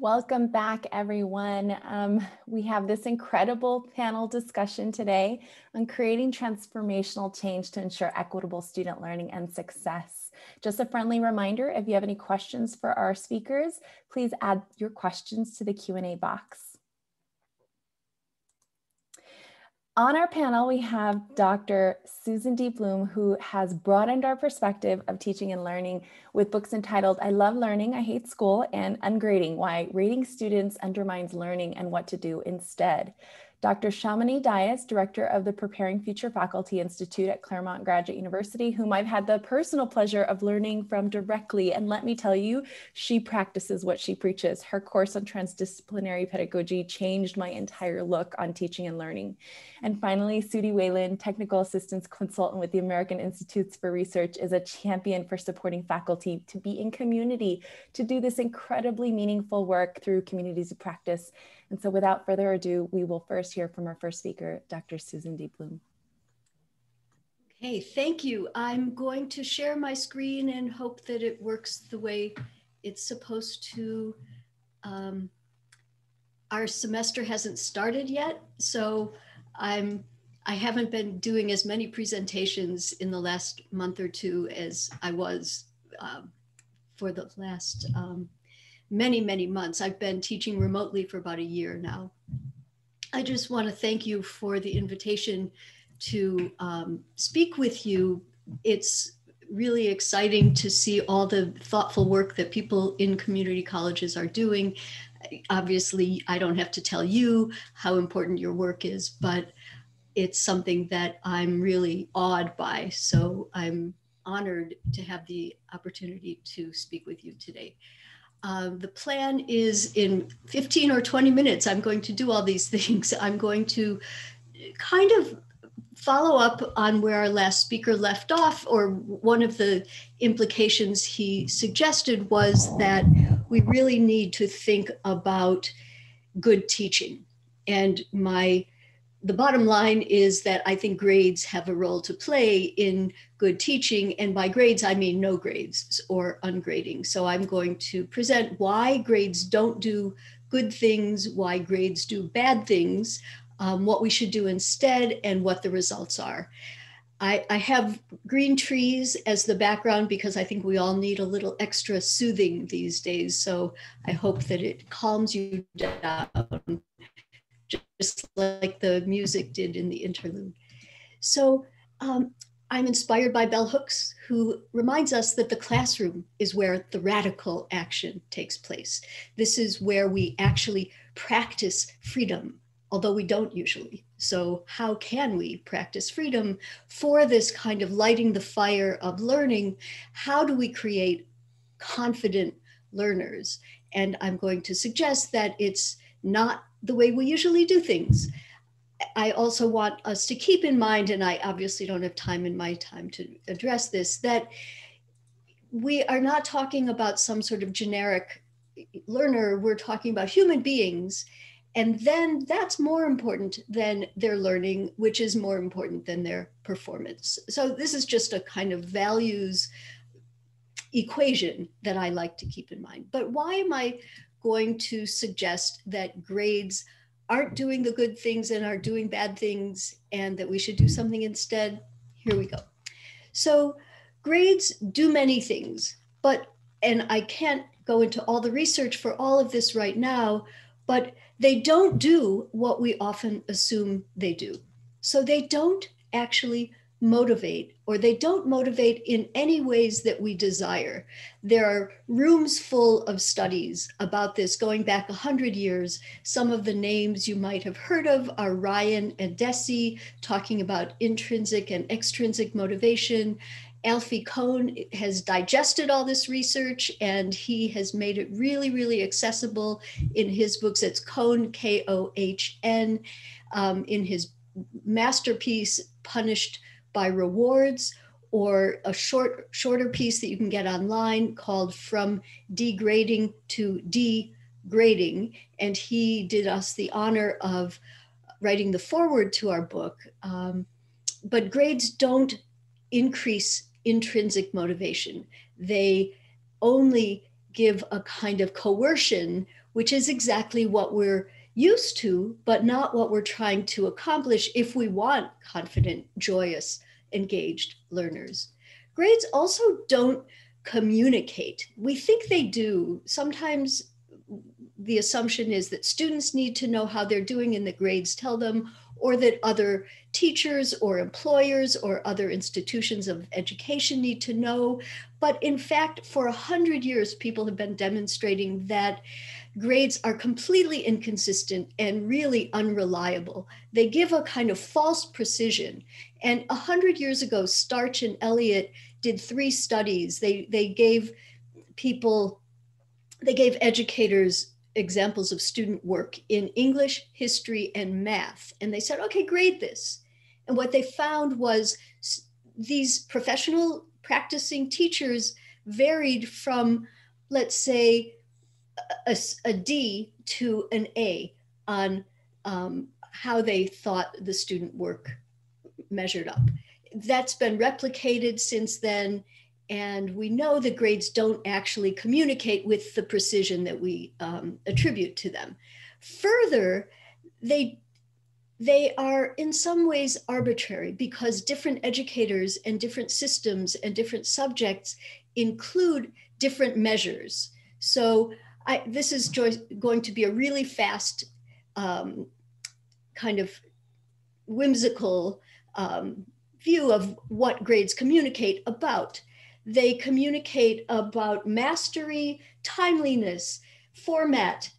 Welcome back, everyone. Um, we have this incredible panel discussion today on creating transformational change to ensure equitable student learning and success. Just a friendly reminder, if you have any questions for our speakers, please add your questions to the Q&A box. On our panel, we have Dr. Susan D. Blum, who has broadened our perspective of teaching and learning with books entitled I Love Learning, I Hate School, and Ungrading Why Rating Students Undermines Learning and What to Do Instead. Dr. Shamini Dias, Director of the Preparing Future Faculty Institute at Claremont Graduate University, whom I've had the personal pleasure of learning from directly. And let me tell you, she practices what she preaches. Her course on transdisciplinary pedagogy changed my entire look on teaching and learning. And finally, Sudie Whalen, Technical Assistance Consultant with the American Institutes for Research, is a champion for supporting faculty to be in community, to do this incredibly meaningful work through communities of practice and so without further ado, we will first hear from our first speaker, Dr. Susan D. Blum. Okay, thank you. I'm going to share my screen and hope that it works the way it's supposed to. Um, our semester hasn't started yet, so I'm I haven't been doing as many presentations in the last month or two as I was um, for the last um, many, many months. I've been teaching remotely for about a year now. I just want to thank you for the invitation to um, speak with you. It's really exciting to see all the thoughtful work that people in community colleges are doing. Obviously, I don't have to tell you how important your work is, but it's something that I'm really awed by. So I'm honored to have the opportunity to speak with you today. Uh, the plan is in 15 or 20 minutes, I'm going to do all these things. I'm going to kind of follow up on where our last speaker left off, or one of the implications he suggested was that we really need to think about good teaching. And my the bottom line is that I think grades have a role to play in good teaching. And by grades, I mean no grades or ungrading. So I'm going to present why grades don't do good things, why grades do bad things, um, what we should do instead, and what the results are. I, I, have green trees as the background because I think we all need a little extra soothing these days. So I hope that it calms you down just like the music did in the interlude. So um, I'm inspired by Bell Hooks, who reminds us that the classroom is where the radical action takes place. This is where we actually practice freedom, although we don't usually. So, how can we practice freedom for this kind of lighting the fire of learning? How do we create confident learners? And I'm going to suggest that it's not the way we usually do things. I also want us to keep in mind, and I obviously don't have time in my time to address this, that we are not talking about some sort of generic learner, we're talking about human beings. And then that's more important than their learning, which is more important than their performance. So, this is just a kind of values equation that I like to keep in mind. But why am I going to suggest that grades aren't doing the good things and are doing bad things and that we should do something instead. Here we go. So, grades do many things, but, and I can't go into all the research for all of this right now, but they don't do what we often assume they do. So, they don't actually motivate or they don't motivate in any ways that we desire. There are rooms full of studies about this going back 100 years. Some of the names you might have heard of are Ryan and Deci talking about intrinsic and extrinsic motivation. Alfie Kohn has digested all this research and he has made it really, really accessible in his books. It's Kohn, K O H N, um, in his masterpiece, Punished by rewards or a short shorter piece that you can get online called from degrading to degrading. And he did us the honor of writing the foreword to our book. Um, but grades don't increase intrinsic motivation. They only give a kind of coercion, which is exactly what we're used to, but not what we're trying to accomplish if we want confident, joyous, engaged learners. Grades also don't communicate. We think they do. Sometimes the assumption is that students need to know how they're doing and the grades tell them, or that other teachers or employers or other institutions of education need to know. But in fact, for a hundred years, people have been demonstrating that grades are completely inconsistent and really unreliable. They give a kind of false precision. And a hundred years ago, Starch and Elliott did three studies. They they gave people, they gave educators examples of student work in English, history, and math. And they said, okay, grade this. And what they found was these professional practicing teachers varied from, let's say, a, a D to an A on um, how they thought the student work measured up. That's been replicated since then and we know the grades don't actually communicate with the precision that we um, attribute to them. Further, they they are in some ways arbitrary because different educators and different systems and different subjects include different measures. So I, this is going to be a really fast um, kind of whimsical um, view of what grades communicate about. They communicate about mastery, timeliness, format,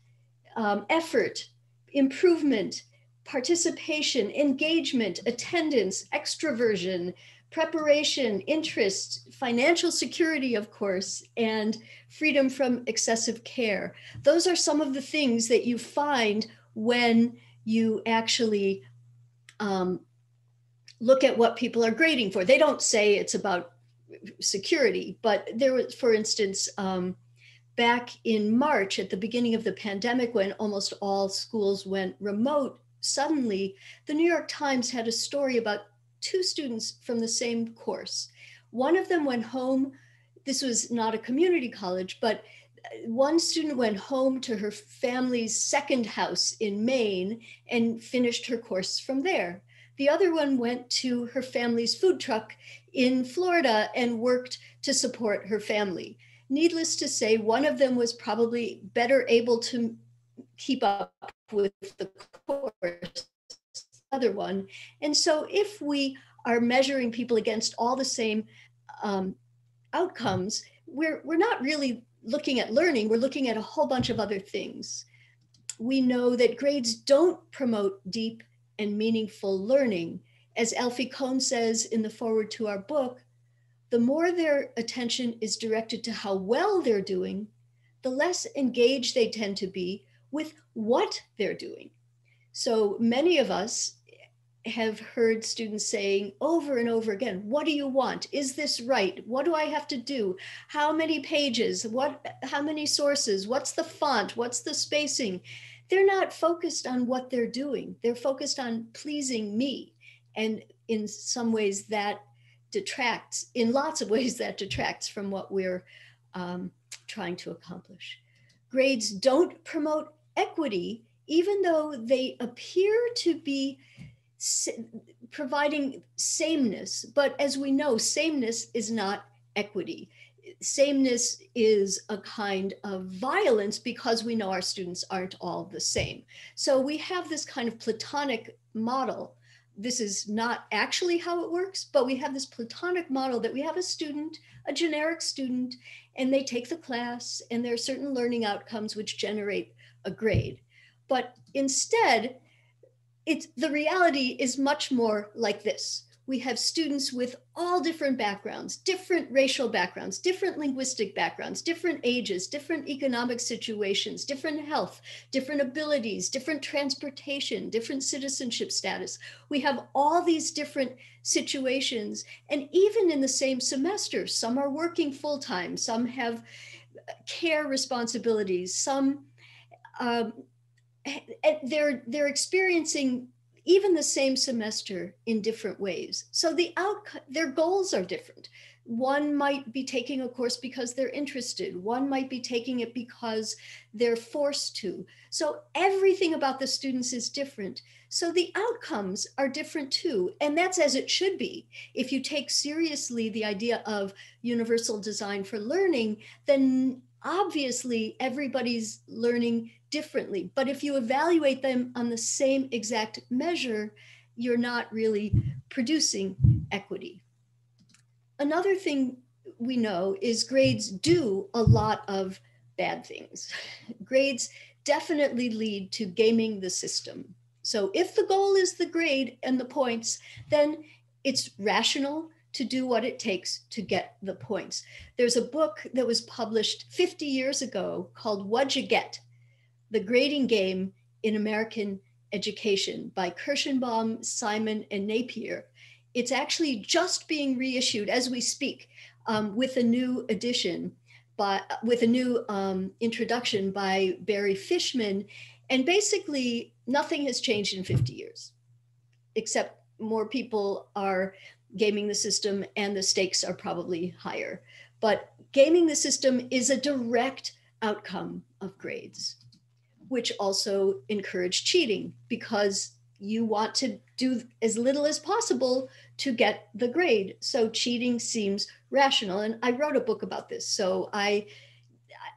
um, effort, improvement, participation, engagement, attendance, extroversion, preparation, interest, financial security, of course, and freedom from excessive care. Those are some of the things that you find when you actually um, look at what people are grading for. They don't say it's about security. But there was, for instance, um, back in March at the beginning of the pandemic, when almost all schools went remote, suddenly the New York Times had a story about two students from the same course. One of them went home. This was not a community college, but one student went home to her family's second house in Maine and finished her course from there. The other one went to her family's food truck in Florida and worked to support her family. Needless to say, one of them was probably better able to keep up with the course, other one. And so if we are measuring people against all the same um, outcomes, we're, we're not really looking at learning, we're looking at a whole bunch of other things. We know that grades don't promote deep and meaningful learning as Alfie Kohn says in the foreword to our book, the more their attention is directed to how well they're doing, the less engaged they tend to be with what they're doing. So many of us have heard students saying over and over again, what do you want? Is this right? What do I have to do? How many pages? What how many sources? What's the font? What's the spacing? They're not focused on what they're doing. They're focused on pleasing me. And in some ways, that detracts, in lots of ways, that detracts from what we're um, trying to accomplish. Grades don't promote equity, even though they appear to be providing sameness. But as we know, sameness is not equity. Sameness is a kind of violence because we know our students aren't all the same. So we have this kind of Platonic model this is not actually how it works, but we have this platonic model that we have a student, a generic student, and they take the class, and there are certain learning outcomes which generate a grade. But instead, it's the reality is much more like this we have students with all different backgrounds, different racial backgrounds, different linguistic backgrounds, different ages, different economic situations, different health, different abilities, different transportation, different citizenship status. We have all these different situations. And even in the same semester, some are working full time, some have care responsibilities, some um, they're they're experiencing even the same semester in different ways. So the outcome, their goals are different. one might be taking a course because they're interested. One might be taking it because they're forced to. So everything about the students is different. So the outcomes are different too. And that's as it should be. If you take seriously the idea of universal design for learning, then obviously everybody's learning differently. But if you evaluate them on the same exact measure, you're not really producing equity. Another thing we know is grades do a lot of bad things. grades definitely lead to gaming the system. So if the goal is the grade and the points, then it's rational to do what it takes to get the points. There's a book that was published 50 years ago called What'd You Get? The Grading Game in American Education by Kirschenbaum, Simon, and Napier. It's actually just being reissued as we speak um, with a new edition, by, with a new um, introduction by Barry Fishman. And basically, nothing has changed in 50 years, except more people are gaming the system and the stakes are probably higher. But gaming the system is a direct outcome of grades, which also encourage cheating because you want to do as little as possible to get the grade. So cheating seems rational. And I wrote a book about this. So I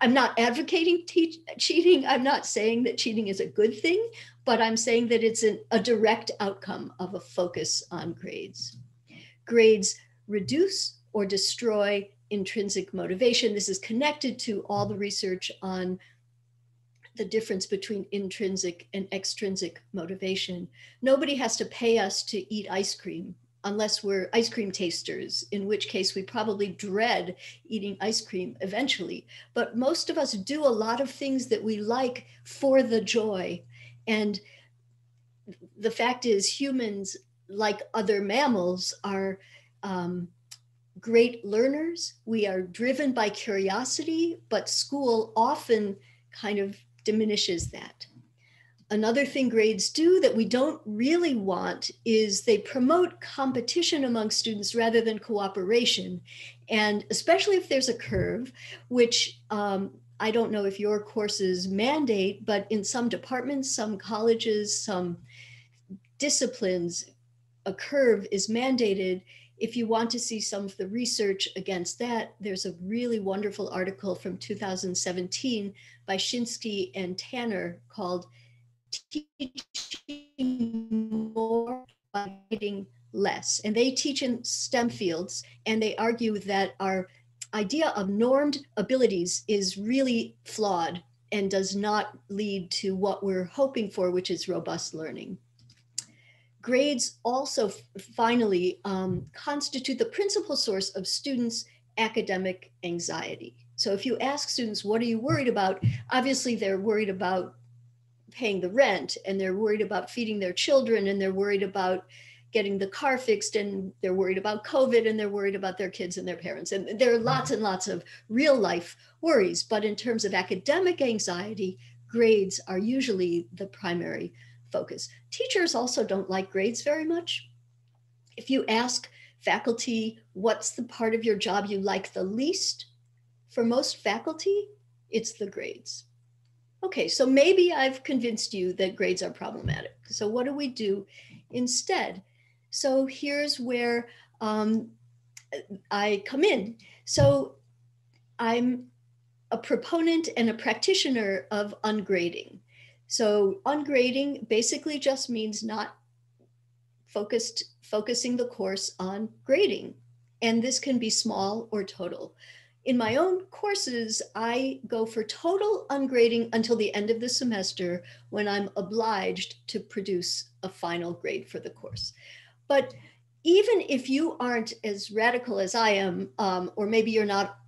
I'm not advocating cheating. I'm not saying that cheating is a good thing, but I'm saying that it's an, a direct outcome of a focus on grades. Grades reduce or destroy intrinsic motivation. This is connected to all the research on the difference between intrinsic and extrinsic motivation. Nobody has to pay us to eat ice cream unless we're ice cream tasters, in which case we probably dread eating ice cream eventually. But most of us do a lot of things that we like for the joy. And the fact is, humans, like other mammals, are um, great learners. We are driven by curiosity, but school often kind of diminishes that. Another thing grades do that we don't really want is they promote competition among students rather than cooperation. And especially if there's a curve, which um, I don't know if your courses mandate, but in some departments, some colleges, some disciplines, a curve is mandated. If you want to see some of the research against that, there's a really wonderful article from 2017 by Schinske and Tanner called Teaching More by Getting Less. And they teach in STEM fields, and they argue that our idea of normed abilities is really flawed and does not lead to what we're hoping for, which is robust learning. Grades also finally um, constitute the principal source of students' academic anxiety. So if you ask students, what are you worried about? Obviously, they're worried about paying the rent and they're worried about feeding their children and they're worried about getting the car fixed and they're worried about COVID and they're worried about their kids and their parents. And there are lots and lots of real life worries. But in terms of academic anxiety, grades are usually the primary focus. Teachers also don't like grades very much. If you ask faculty, what's the part of your job you like the least? For most faculty, it's the grades. Okay, so maybe I've convinced you that grades are problematic. So what do we do instead? So here's where um, I come in. So I'm a proponent and a practitioner of ungrading. So ungrading basically just means not focused focusing the course on grading. And this can be small or total. In my own courses, I go for total ungrading until the end of the semester when I'm obliged to produce a final grade for the course. But even if you aren't as radical as I am, um, or maybe you're not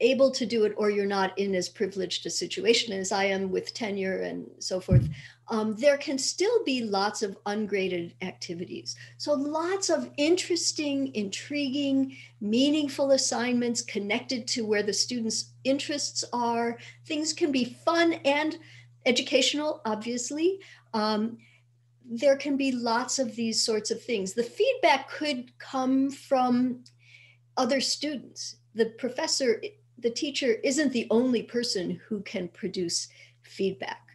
able to do it, or you're not in as privileged a situation as I am with tenure and so forth, um, there can still be lots of ungraded activities. So, lots of interesting, intriguing, meaningful assignments connected to where the students' interests are. Things can be fun and educational, obviously. Um, there can be lots of these sorts of things. The feedback could come from other students. The professor, the teacher isn't the only person who can produce feedback.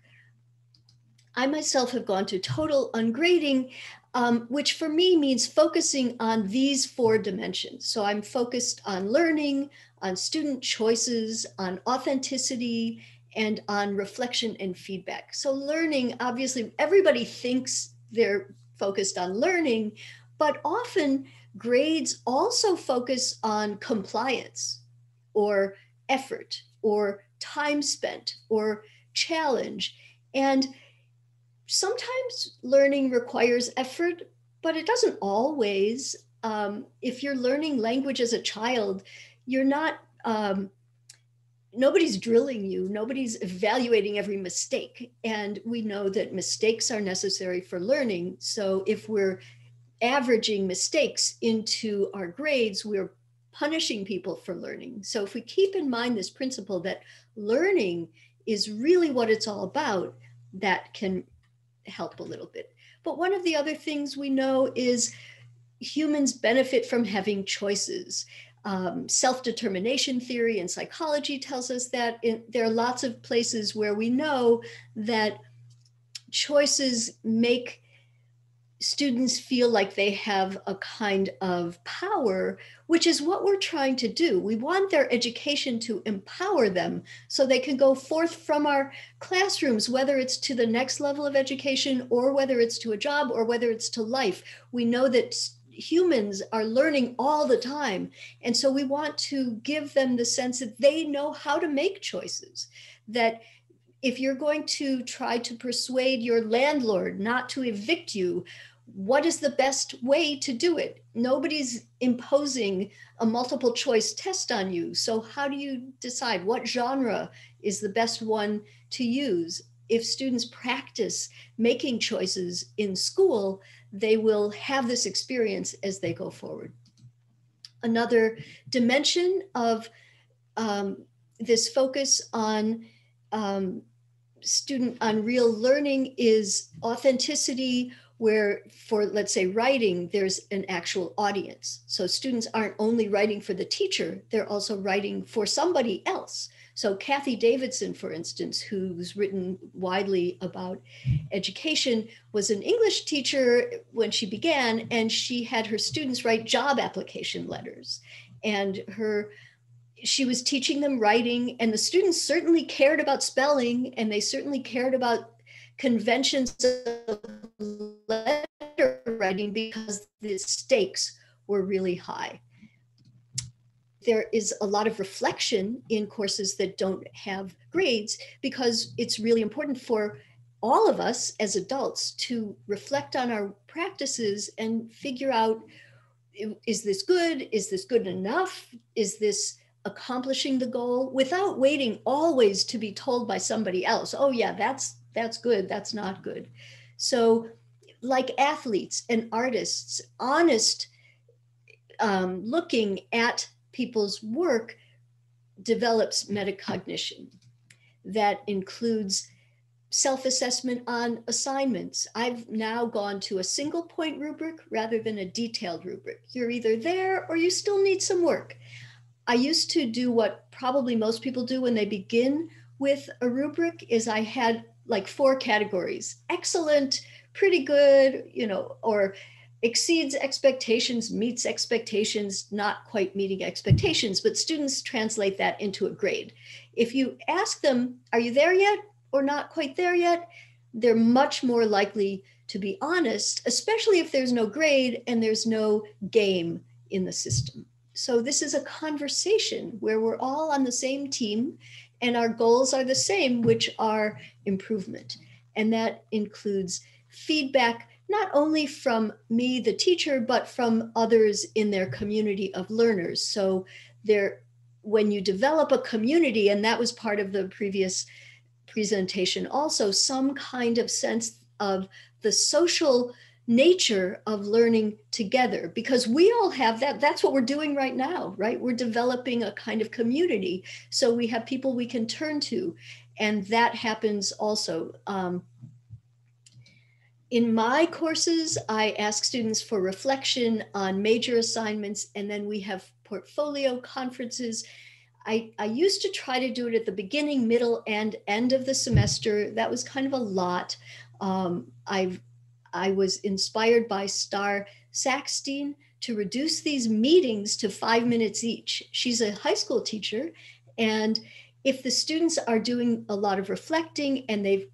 I myself have gone to total ungrading, um, which for me means focusing on these four dimensions. So I'm focused on learning, on student choices, on authenticity, and on reflection and feedback. So learning, obviously, everybody thinks they're focused on learning, but often grades also focus on compliance or effort or time spent or challenge. And sometimes learning requires effort, but it doesn't always. Um, if you're learning language as a child, you're not, um, nobody's drilling you, nobody's evaluating every mistake. And we know that mistakes are necessary for learning. So if we're averaging mistakes into our grades, we're punishing people for learning. So if we keep in mind this principle that learning is really what it's all about, that can help a little bit. But one of the other things we know is humans benefit from having choices. Um, self determination theory and psychology tells us that in, there are lots of places where we know that choices make students feel like they have a kind of power, which is what we're trying to do. We want their education to empower them so they can go forth from our classrooms, whether it's to the next level of education or whether it's to a job or whether it's to life. We know that humans are learning all the time. And so we want to give them the sense that they know how to make choices, that if you're going to try to persuade your landlord not to evict you, what is the best way to do it? Nobody's imposing a multiple choice test on you. So, how do you decide what genre is the best one to use? If students practice making choices in school, they will have this experience as they go forward. Another dimension of um, this focus on um, student on real learning is authenticity where for let's say writing there's an actual audience. So students aren't only writing for the teacher they're also writing for somebody else. So Cathy Davidson for instance who's written widely about education was an english teacher when she began and she had her students write job application letters. And her she was teaching them writing and the students certainly cared about spelling and they certainly cared about conventions of letter writing because the stakes were really high. There is a lot of reflection in courses that don't have grades because it's really important for all of us as adults to reflect on our practices and figure out is this good? Is this good enough? Is this accomplishing the goal without waiting always to be told by somebody else, oh, yeah, that's that's good, that's not good. So, like athletes and artists, honest um, looking at people's work develops metacognition that includes self assessment on assignments. I've now gone to a single point rubric rather than a detailed rubric. You're either there or you still need some work. I used to do what probably most people do when they begin with a rubric is I had like four categories. Excellent pretty good you know or exceeds expectations meets expectations not quite meeting expectations but students translate that into a grade. If you ask them are you there yet or not quite there yet? they're much more likely to be honest especially if there's no grade and there's no game in the system. So this is a conversation where we're all on the same team and our goals are the same, which are improvement. And that includes feedback, not only from me, the teacher, but from others in their community of learners. So there, when you develop a community, and that was part of the previous presentation, also some kind of sense of the social nature of learning together because we all have that that's what we're doing right now right we're developing a kind of community so we have people we can turn to and that happens also um, in my courses i ask students for reflection on major assignments and then we have portfolio conferences. I, I used to try to do it at the beginning, middle, and end of the semester. That was kind of a lot. Um, i I was inspired by Starr Sackstein to reduce these meetings to five minutes each. She's a high school teacher, and if the students are doing a lot of reflecting and they've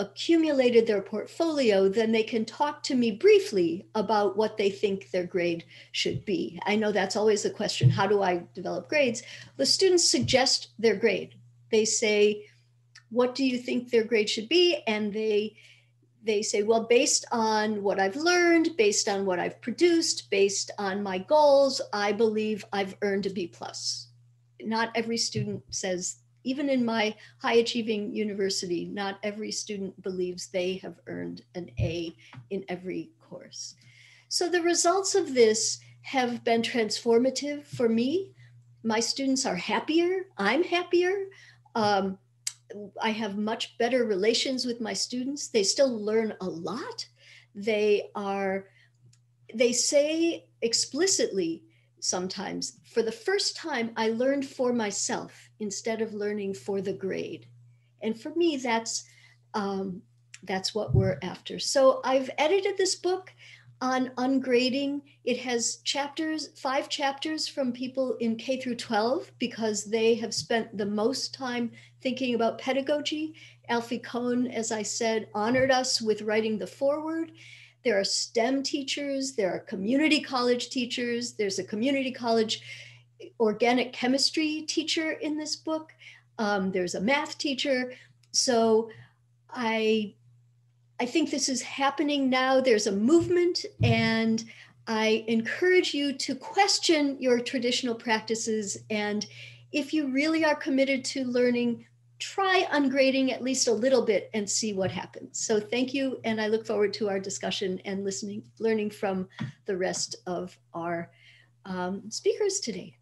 accumulated their portfolio, then they can talk to me briefly about what they think their grade should be. I know that's always a question how do I develop grades? The students suggest their grade. They say, What do you think their grade should be? And they they say, well, based on what I've learned, based on what I've produced, based on my goals, I believe I've earned a B plus. Not every student says even in my high achieving university, not every student believes they have earned an A in every course. So the results of this have been transformative for me. My students are happier, I'm happier. Um, I have much better relations with my students. They still learn a lot. They are, they say explicitly sometimes, for the first time, I learned for myself instead of learning for the grade. And for me, that's um, that's what we're after. So I've edited this book on ungrading. It has chapters, five chapters from people in K through 12 because they have spent the most time thinking about pedagogy. Alfie Kohn, as I said, honored us with writing the foreword. There are STEM teachers, there are community college teachers, there's a community college organic chemistry teacher in this book. Um, there's a math teacher. So I, I think this is happening now. There's a movement, and I encourage you to question your traditional practices. And if you really are committed to learning, try ungrading at least a little bit and see what happens. So thank you, and I look forward to our discussion and listening, learning from the rest of our um, speakers today.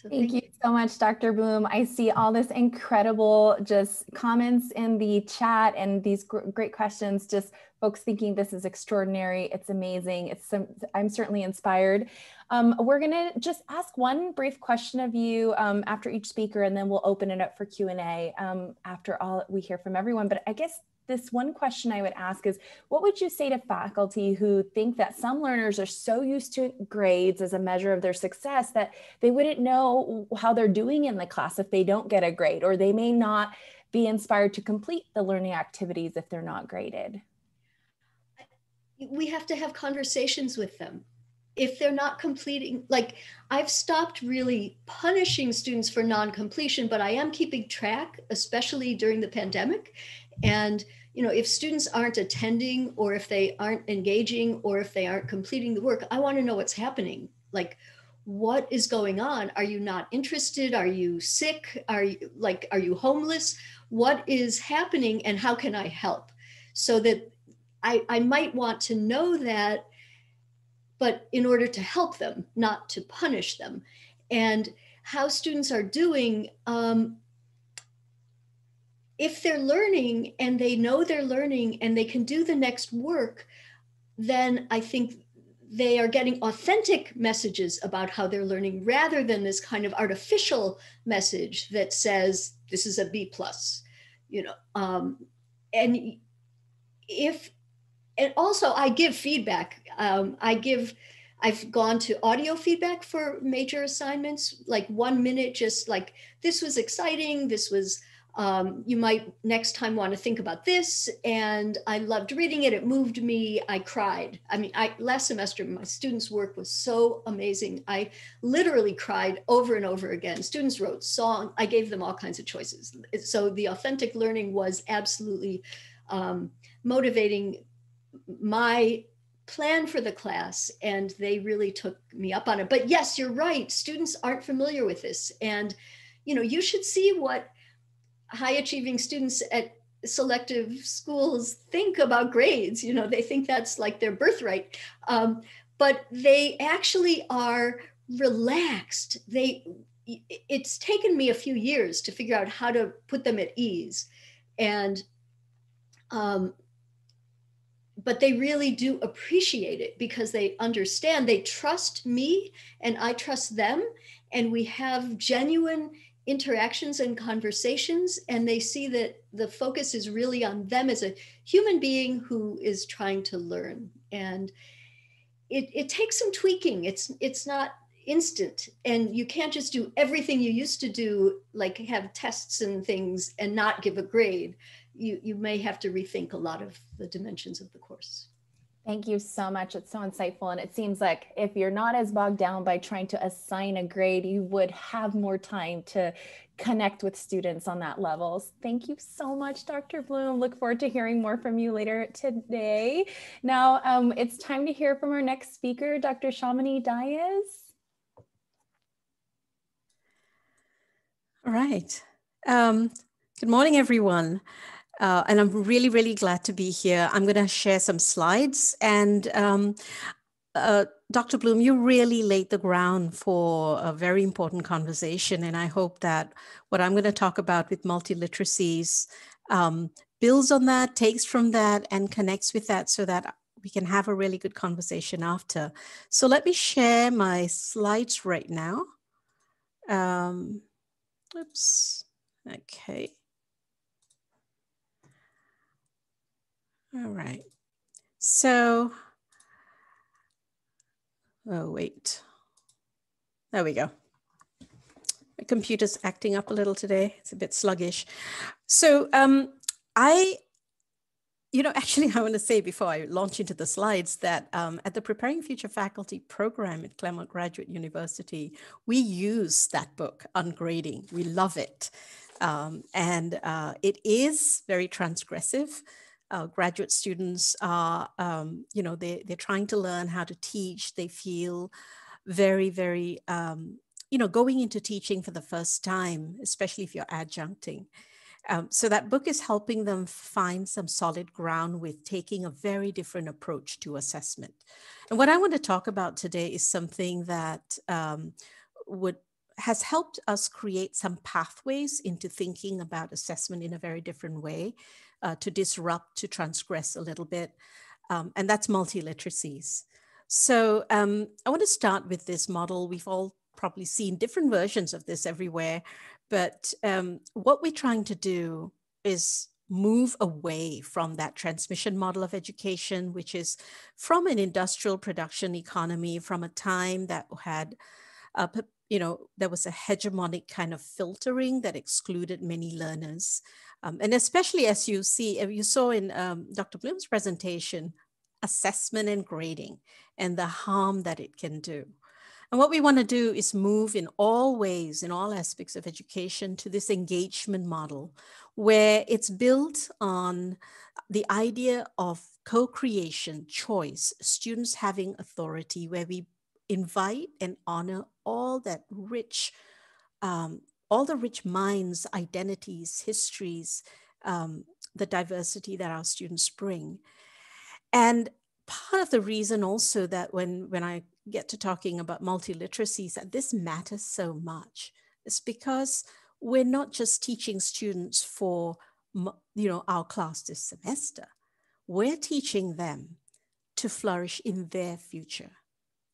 So thank, thank you so much, Dr. Blum. I see all this incredible just comments in the chat and these gr great questions. Just folks thinking this is extraordinary. It's amazing. It's some, I'm certainly inspired. Um, we're gonna just ask one brief question of you um, after each speaker, and then we'll open it up for Q and A um, after all we hear from everyone. But I guess this one question I would ask is what would you say to faculty who think that some learners are so used to grades as a measure of their success that they wouldn't know how they're doing in the class if they don't get a grade, or they may not be inspired to complete the learning activities if they're not graded? We have to have conversations with them if they're not completing like i've stopped really punishing students for non-completion but i am keeping track especially during the pandemic. And you know if students aren't attending or if they aren't engaging or if they aren't completing the work i want to know what's happening. Like what is going on? Are you not interested? Are you sick? Are you like are you homeless? What is happening and how can i help? So that i i might want to know that but in order to help them not to punish them and how students are doing um, if they're learning and they know they're learning and they can do the next work, then I think they are getting authentic messages about how they're learning rather than this kind of artificial message that says this is a B plus, you know. Um, and if and also I give feedback. Um, I give. I've gone to audio feedback for major assignments, like one minute, just like this was exciting. This was um, you might next time want to think about this. And I loved reading it. It moved me. I cried. I mean, I last semester my students' work was so amazing. I literally cried over and over again. Students wrote song. I gave them all kinds of choices. So the authentic learning was absolutely um, motivating my plan for the class and they really took me up on it but yes you're right students aren't familiar with this and you know you should see what high achieving students at selective schools think about grades. You know, they think that's like their birthright. Um, but they actually are relaxed. They it's taken me a few years to figure out how to put them at ease. And um, but they really do appreciate it because they understand they trust me and i trust them and we have genuine interactions and conversations and they see that the focus is really on them as a human being who is trying to learn. And it, it takes some tweaking. It's it's not instant and you can't just do everything you used to do like have tests and things and not give a grade you you may have to rethink a lot of the dimensions of the course Thank you so much. It's so insightful. And it seems like if you're not as bogged down by trying to assign a grade, you would have more time to connect with students on that level. Thank you so much, Dr. Blum. Look forward to hearing more from you later today. Now um, it's time to hear from our next speaker, Dr. Shamini Dias. All right. Um, good morning, everyone. Uh, and I'm really, really glad to be here. I'm going to share some slides. And um, uh, Dr. Blum, you really laid the ground for a very important conversation. And I hope that what I'm going to talk about with multiliteracies um, builds on that, takes from that, and connects with that so that we can have a really good conversation after. So let me share my slides right now. Um, oops. Okay. All right. So, oh, wait. There we go. My computer's acting up a little today. It's a bit sluggish. So, um, I, you know, actually, I want to say before I launch into the slides that um, at the Preparing Future Faculty program at Claremont Graduate University, we use that book, Ungrading. We love it. Um, and uh, it is very transgressive uh, graduate students are, um, you know, they, they're trying to learn how to teach. They feel very, very, um, you know, going into teaching for the first time, especially if you're adjuncting. Um, so that book is helping them find some solid ground with taking a very different approach to assessment. And what I want to talk about today is something that um, would has helped us create some pathways into thinking about assessment in a very different way uh, to disrupt, to transgress a little bit. Um, and that's multiliteracies. So um, I want to start with this model. We've all probably seen different versions of this everywhere, but um, what we're trying to do is move away from that transmission model of education, which is from an industrial production economy, from a time that had, uh, you know, there was a hegemonic kind of filtering that excluded many learners. Um, and especially as you see, you saw in um, Dr. Blum's presentation, assessment and grading and the harm that it can do. And what we want to do is move in all ways, in all aspects of education to this engagement model where it's built on the idea of co-creation, choice, students having authority, where we invite and honor all that rich um, all the rich minds, identities, histories, um, the diversity that our students bring. And part of the reason also that when, when I get to talking about multiliteracies, that this matters so much is because we're not just teaching students for you know our class this semester. We're teaching them to flourish in their future.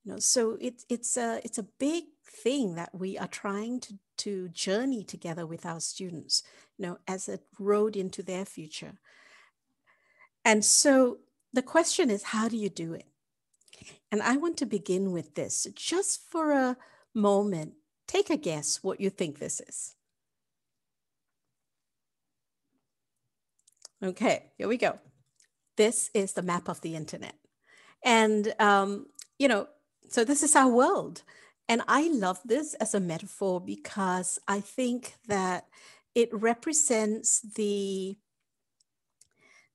You know, so it's it's a it's a big thing that we are trying to to journey together with our students, you know, as a road into their future. And so the question is, how do you do it? And I want to begin with this just for a moment. Take a guess what you think this is. Okay, here we go. This is the map of the internet. And, um, you know, so this is our world. And I love this as a metaphor because I think that it represents the,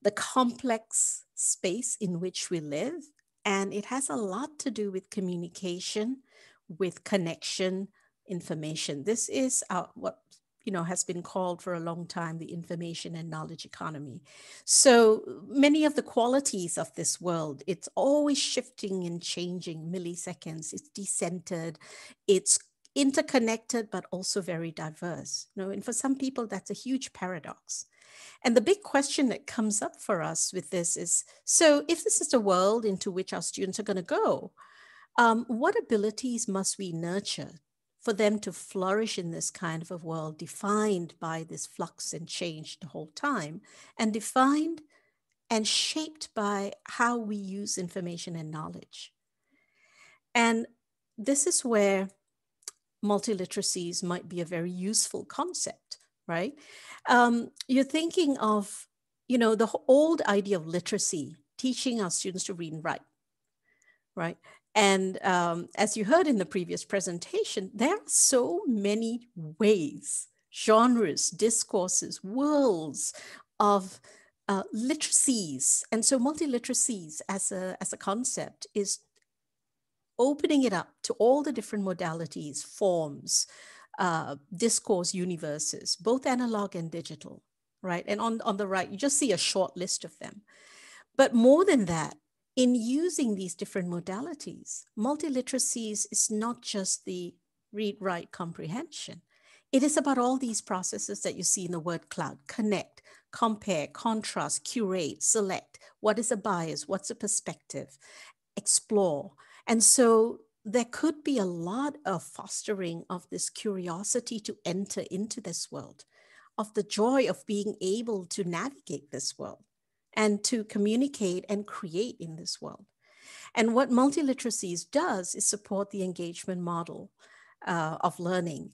the complex space in which we live. And it has a lot to do with communication, with connection, information. This is our, what you know, has been called for a long time the information and knowledge economy. So many of the qualities of this world, it's always shifting and changing milliseconds. It's decentered. It's interconnected but also very diverse. You know, and for some people, that's a huge paradox. And the big question that comes up for us with this is so, if this is the world into which our students are going to go, um, what abilities must we nurture for them to flourish in this kind of a world defined by this flux and change the whole time, and defined and shaped by how we use information and knowledge? And this is where multiliteracies might be a very useful concept, right? Um, you're thinking of, you know, the old idea of literacy, teaching our students to read and write, right? And um, as you heard in the previous presentation, there are so many ways, genres, discourses, worlds of uh, literacies. And so multiliteracies as a, as a concept is opening it up to all the different modalities, forms, uh, discourse universes, both analog and digital, right? And on, on the right, you just see a short list of them. But more than that, in using these different modalities, multiliteracies is not just the read, write, comprehension. It is about all these processes that you see in the word cloud connect, compare, contrast, curate, select. What is a bias? What's a perspective? Explore. And so there could be a lot of fostering of this curiosity to enter into this world, of the joy of being able to navigate this world and to communicate and create in this world. And what multiliteracies does is support the engagement model uh, of learning.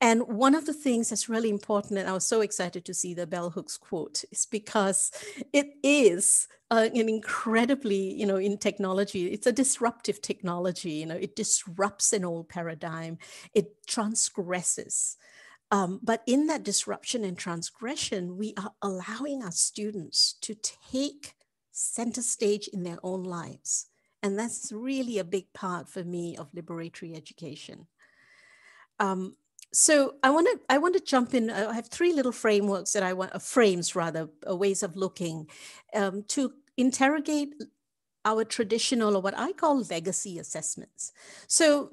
And one of the things that's really important, and I was so excited to see the bell hooks quote, is because it is uh, an incredibly, you know, in technology, it's a disruptive technology. You know, it disrupts an old paradigm, it transgresses. Um, but in that disruption and transgression, we are allowing our students to take center stage in their own lives. And that's really a big part for me of liberatory education. Um, so I want to I want to jump in. I have three little frameworks that I want, uh, frames rather, uh, ways of looking um, to interrogate our traditional or what I call legacy assessments. So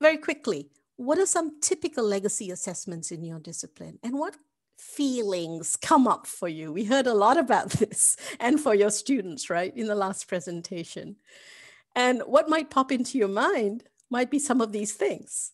very quickly, what are some typical legacy assessments in your discipline, and what feelings come up for you? We heard a lot about this, and for your students, right, in the last presentation. And what might pop into your mind might be some of these things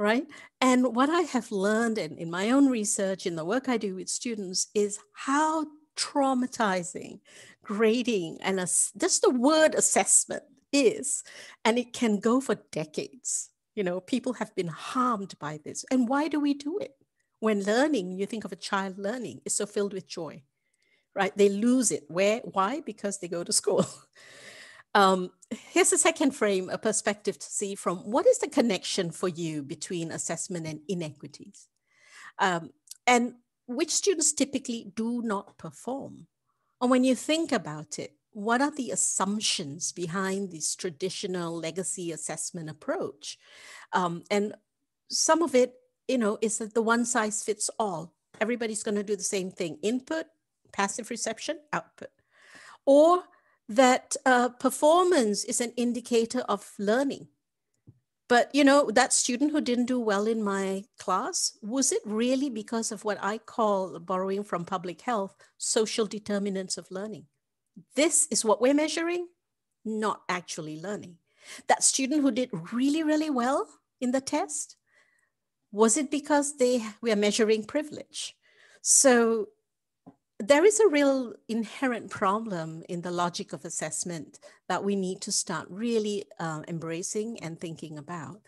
right? And what I have learned in, in my own research, in the work I do with students, is how traumatizing grading and ass- just the word assessment is. And it can go for decades. You know, people have been harmed by this. And why do we do it? When learning, you think of a child learning, is so filled with joy, right? They lose it. Where? Why? Because they go to school. Um, here's a second frame, a perspective to see from what is the connection for you between assessment and inequities? Um, and which students typically do not perform? And when you think about it, what are the assumptions behind this traditional legacy assessment approach? Um, and some of it, you know, is that the one size fits all. Everybody's going to do the same thing input, passive reception, output. Or that uh, performance is an indicator of learning. But you know, that student who didn't do well in my class, was it really because of what I call, borrowing from public health, social determinants of learning? This is what we're measuring, not actually learning. That student who did really, really well in the test, was it because they we are measuring privilege? So there is a real inherent problem in the logic of assessment that we need to start really uh, embracing and thinking about.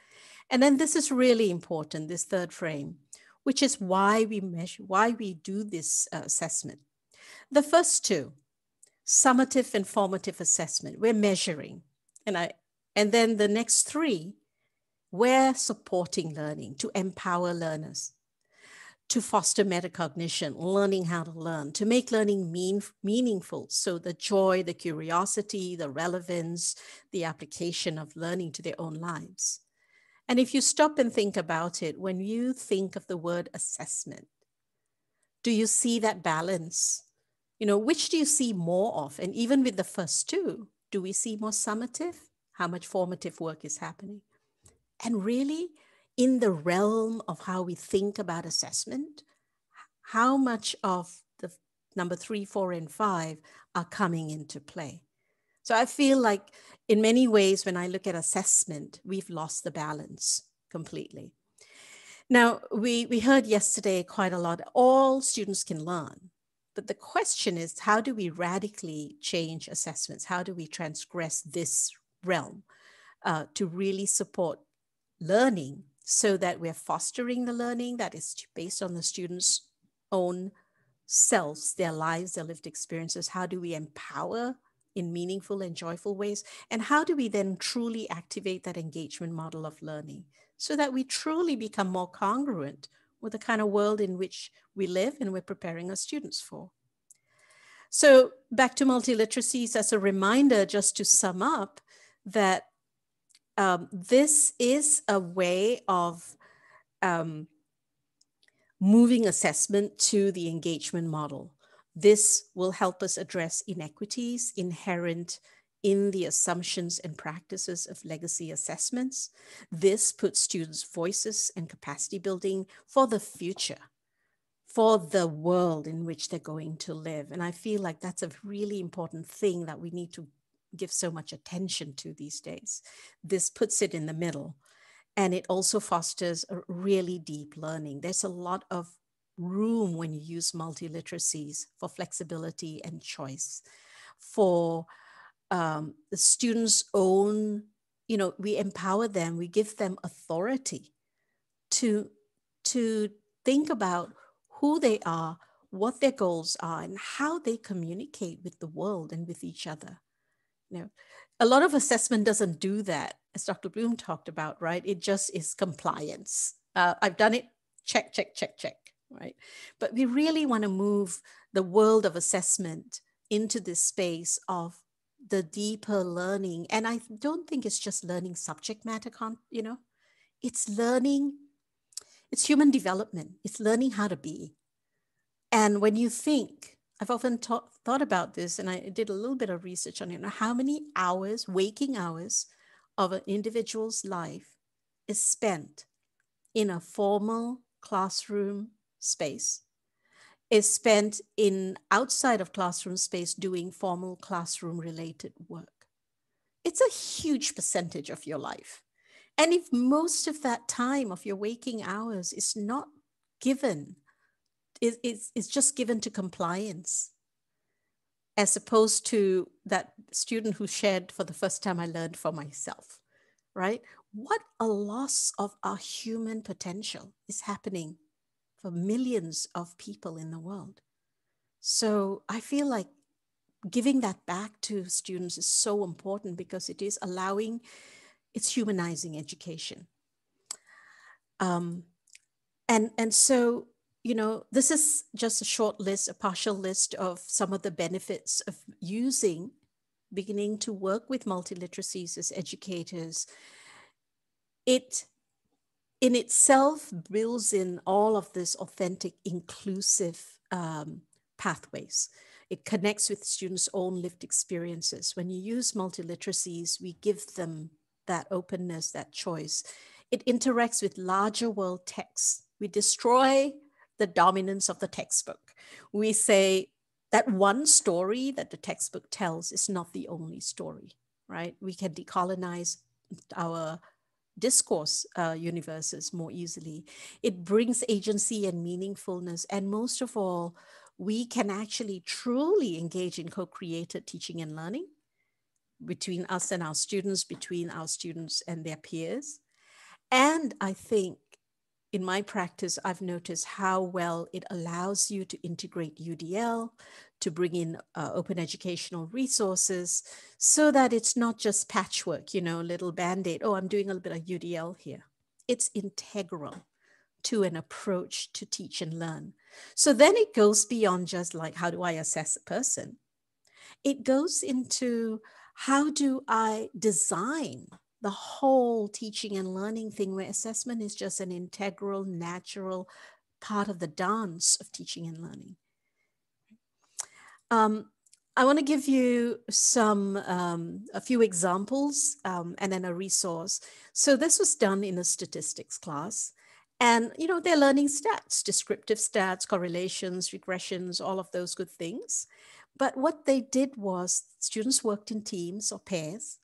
And then this is really important, this third frame, which is why we measure, why we do this uh, assessment. The first two, summative and formative assessment, we're measuring. And, I, and then the next three, we're supporting learning to empower learners to foster metacognition, learning how to learn, to make learning mean, meaningful. So the joy, the curiosity, the relevance, the application of learning to their own lives. And if you stop and think about it, when you think of the word assessment, do you see that balance? You know, which do you see more of? And even with the first two, do we see more summative? How much formative work is happening? And really, in the realm of how we think about assessment, how much of the number three, four, and five are coming into play. So I feel like in many ways, when I look at assessment, we've lost the balance completely. Now, we, we heard yesterday quite a lot, all students can learn. But the question is, how do we radically change assessments? How do we transgress this realm uh, to really support learning so that we're fostering the learning that is based on the students' own selves, their lives, their lived experiences? How do we empower in meaningful and joyful ways? And how do we then truly activate that engagement model of learning so that we truly become more congruent with the kind of world in which we live and we're preparing our students for? So, back to multiliteracies as a reminder, just to sum up, that um, this is a way of um, moving assessment to the engagement model. This will help us address inequities inherent in the assumptions and practices of legacy assessments. This puts students' voices and capacity building for the future, for the world in which they're going to live. And I feel like that's a really important thing that we need to give so much attention to these days. This puts it in the middle. And it also fosters a really deep learning. There's a lot of room when you use multiliteracies for flexibility and choice, for um, the students' own, you know, we empower them, we give them authority to, to think about who they are, what their goals are, and how they communicate with the world and with each other. You know, a lot of assessment doesn't do that, as Dr. Blum talked about, right? It just is compliance. Uh, I've done it, check, check, check, check right? But we really want to move the world of assessment into this space of the deeper learning. And I don't think it's just learning subject matter, con- you know, it's learning, it's human development, it's learning how to be. And when you think, I've often ta- thought about this and I did a little bit of research on it, you know, how many hours, waking hours of an individual's life is spent in a formal classroom space is spent in outside of classroom space doing formal classroom related work. It's a huge percentage of your life. And if most of that time of your waking hours is not given, it, it's, it's just given to compliance, as opposed to that student who shared for the first time, I learned for myself, right? What a loss of our human potential is happening for millions of people in the world. So I feel like giving that back to students is so important because it is allowing, it's humanizing education. Um, and, and so, you know, this is just a short list, a partial list of some of the benefits of using, beginning to work with multiliteracies as educators. It in itself builds in all of this authentic, inclusive um, pathways. It connects with students' own lived experiences. When you use multiliteracies, we give them that openness, that choice. It interacts with larger world texts. We destroy the dominance of the textbook. We say that one story that the textbook tells is not the only story, right? We can decolonize our discourse uh, universes more easily. It brings agency and meaningfulness. And most of all, we can actually truly engage in co created teaching and learning between us and our students, between our students and their peers. And I think in my practice, I've noticed how well it allows you to integrate UDL, to bring in uh, open educational resources so that it's not just patchwork, you know, little band aid. Oh, I'm doing a little bit of UDL here. It's integral to an approach to teach and learn. So then it goes beyond just like, how do I assess a person? It goes into how do I design the whole teaching and learning thing where assessment is just an integral, natural part of the dance of teaching and learning. Um, I want to give you some, um, a few examples um, and then a resource. So this was done in a statistics class. And, you know, they're learning stats, descriptive stats, correlations, regressions, all of those good things. But what they did was students worked in teams or pairs.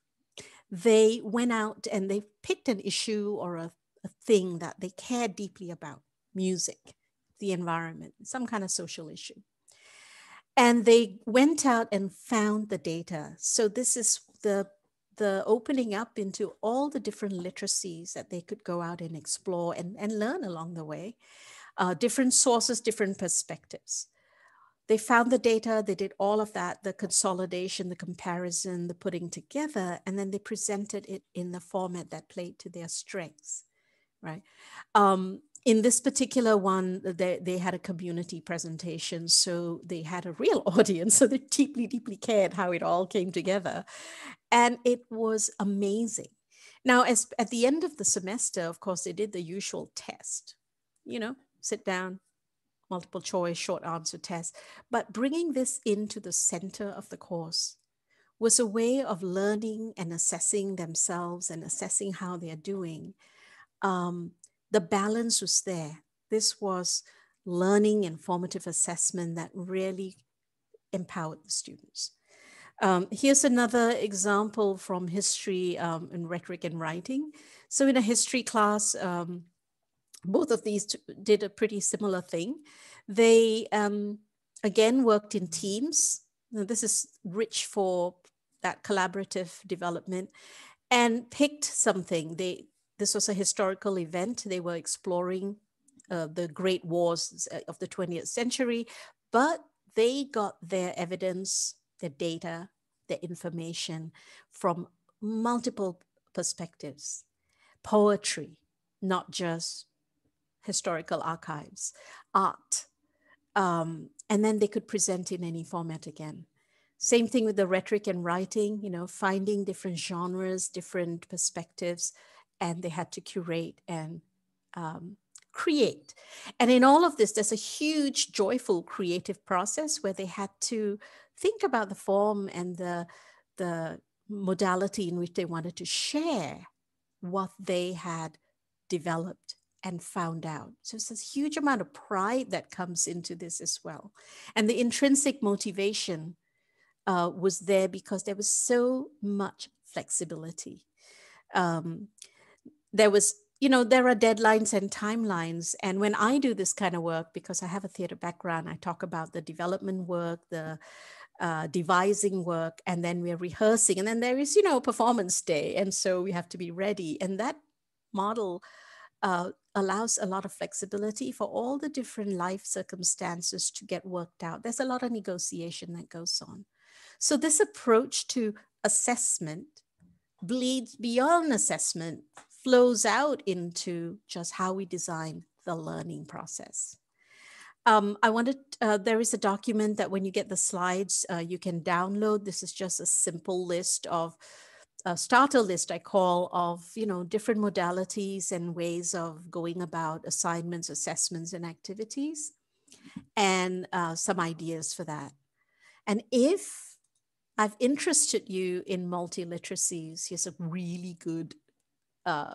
They went out and they picked an issue or a, a thing that they cared deeply about music, the environment, some kind of social issue. And they went out and found the data. So this is the the opening up into all the different literacies that they could go out and explore and, and learn along the way, uh, different sources, different perspectives they found the data, they did all of that, the consolidation, the comparison, the putting together, and then they presented it in the format that played to their strengths, right? Um, in this particular one, they, they had a community presentation, so they had a real audience, so they deeply, deeply cared how it all came together. And it was amazing. Now, as at the end of the semester, of course, they did the usual test, you know, sit down, multiple choice, short answer test. But bringing this into the center of the course was a way of learning and assessing themselves and assessing how they're doing. Um, the balance was there. This was learning and formative assessment that really empowered the students. Um, here's another example from history um, and rhetoric and writing. So in a history class, um, both of these did a pretty similar thing. They um, again worked in teams. Now, this is rich for that collaborative development and picked something. They this was a historical event. They were exploring uh, the great wars uh, of the 20th century, but they got their evidence, their data, their information from multiple perspectives. Poetry, not just historical archives, art, um, and then they could present in any format again. Same thing with the rhetoric and writing, you know, finding different genres, different perspectives, and they had to curate and um, create. And in all of this, there's a huge, joyful, creative process where they had to think about the form and the, the modality in which they wanted to share what they had developed and found out. So it's this huge amount of pride that comes into this as well. And the intrinsic motivation uh, was there because there was so much flexibility. Um, there was, you know, there are deadlines and timelines. And when I do this kind of work, because I have a theater background, I talk about the development work, the uh, devising work, and then we're rehearsing. And then there is, you know, performance day. And so we have to be ready. And that model uh, allows a lot of flexibility for all the different life circumstances to get worked out. There's a lot of negotiation that goes on. So, this approach to assessment bleeds beyond assessment, flows out into just how we design the learning process. Um, I wanted, uh, there is a document that when you get the slides, uh, you can download. This is just a simple list of a starter list I call of you know different modalities and ways of going about assignments, assessments, and activities, and uh, some ideas for that. And if I've interested you in multiliteracies, here's a really good uh,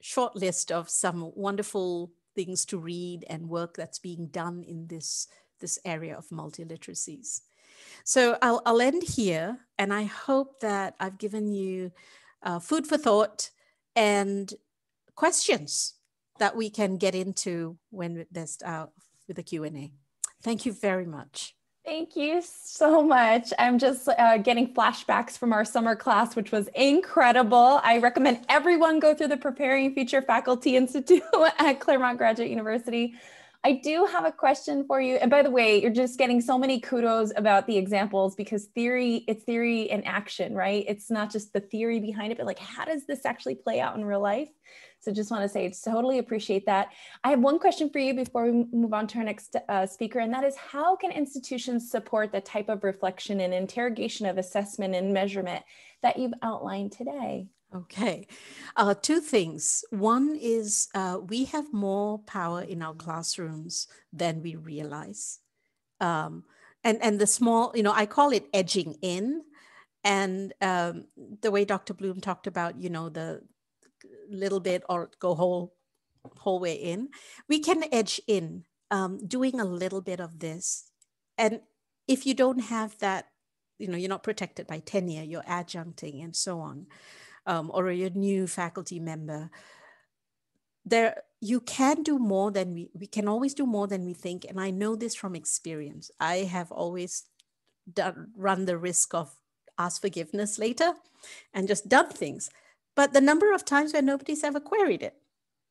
short list of some wonderful things to read and work that's being done in this this area of multiliteracies. So I'll, I'll end here, and I hope that I've given you uh, food for thought and questions that we can get into when there's uh, with the Q&A. Thank you very much. Thank you so much. I'm just uh, getting flashbacks from our summer class, which was incredible. I recommend everyone go through the Preparing Future Faculty Institute at Claremont Graduate University. I do have a question for you. And by the way, you're just getting so many kudos about the examples because theory, it's theory and action, right? It's not just the theory behind it, but like, how does this actually play out in real life? So just want to say, totally appreciate that. I have one question for you before we move on to our next uh, speaker, and that is how can institutions support the type of reflection and interrogation of assessment and measurement that you've outlined today? Okay, uh, two things. One is uh, we have more power in our classrooms than we realize. Um, and and the small you know i call it edging in and um, the way dr Blum talked about you know the little bit or go whole whole way in we can edge in um, doing a little bit of this and if you don't have that you know you're not protected by tenure you're adjuncting and so on um, or a new faculty member there you can do more than we we can always do more than we think. And i know this from experience. I have always done run the risk of ask forgiveness later and just done things. But the number of times where nobody's ever queried it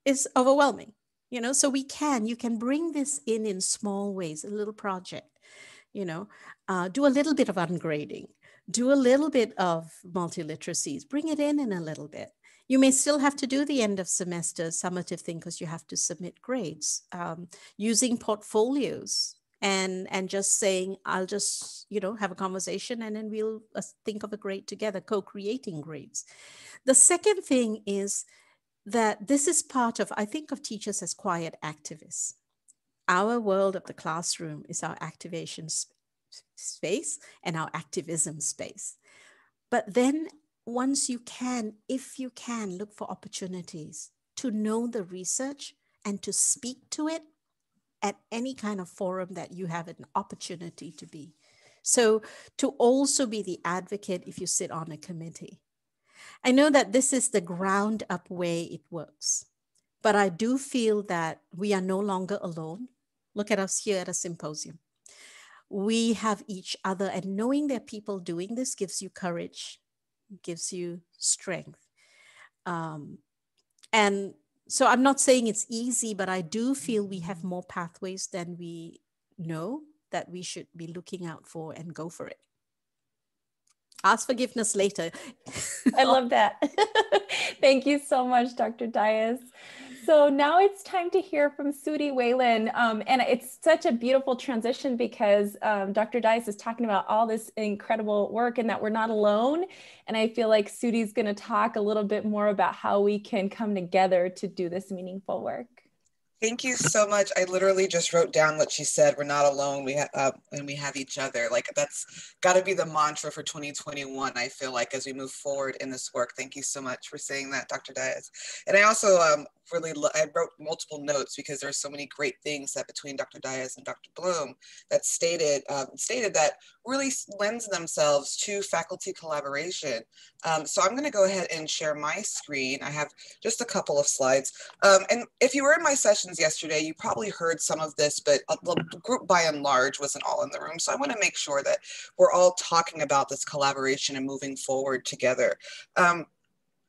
is overwhelming you know? So we can you can bring this in in small ways a little project you know? Uh, do a little bit of ungrading do a little bit of multiliteracies. Bring it in in a little bit. You may still have to do the end of semester summative thing because you have to submit grades um, using portfolios and and just saying i'll just you know have a conversation and then we'll uh, think of a grade together co-creating grades. The second thing is that this is part of i think of teachers as quiet activists. Our world of the classroom is our activation space and our activism space but then once you can, if you can, look for opportunities to know the research and to speak to it at any kind of forum that you have an opportunity to be. So, to also be the advocate if you sit on a committee. I know that this is the ground up way it works, but I do feel that we are no longer alone. Look at us here at a symposium. We have each other, and knowing there are people doing this gives you courage gives you strength. Um, and so I'm not saying it's easy, but I do feel we have more pathways than we know that we should be looking out for and go for it. Ask forgiveness later. I love that. Thank you so much, Dr. Dias. So now it's time to hear from Sudie Whalen. Um, and it's such a beautiful transition because um, Dr. Dias is talking about all this incredible work and that we're not alone. And I feel like Sudie's going to talk a little bit more about how we can come together to do this meaningful work. Thank you so much. I literally just wrote down what she said. We're not alone. We have uh, and we have each other. Like that's got to be the mantra for 2021. I feel like as we move forward in this work. Thank you so much for saying that, Dr. Dias. And I also um, really I wrote multiple notes because there's so many great things that between Dr. Dias and Dr. Blum that stated um, stated that really lends themselves to faculty collaboration. Um, so I'm going to go ahead and share my screen. I have just a couple of slides. Um, and if you were in my sessions yesterday, you probably heard some of this, but the group by and large wasn't all in the room. So I want to make sure that we're all talking about this collaboration and moving forward together. Um,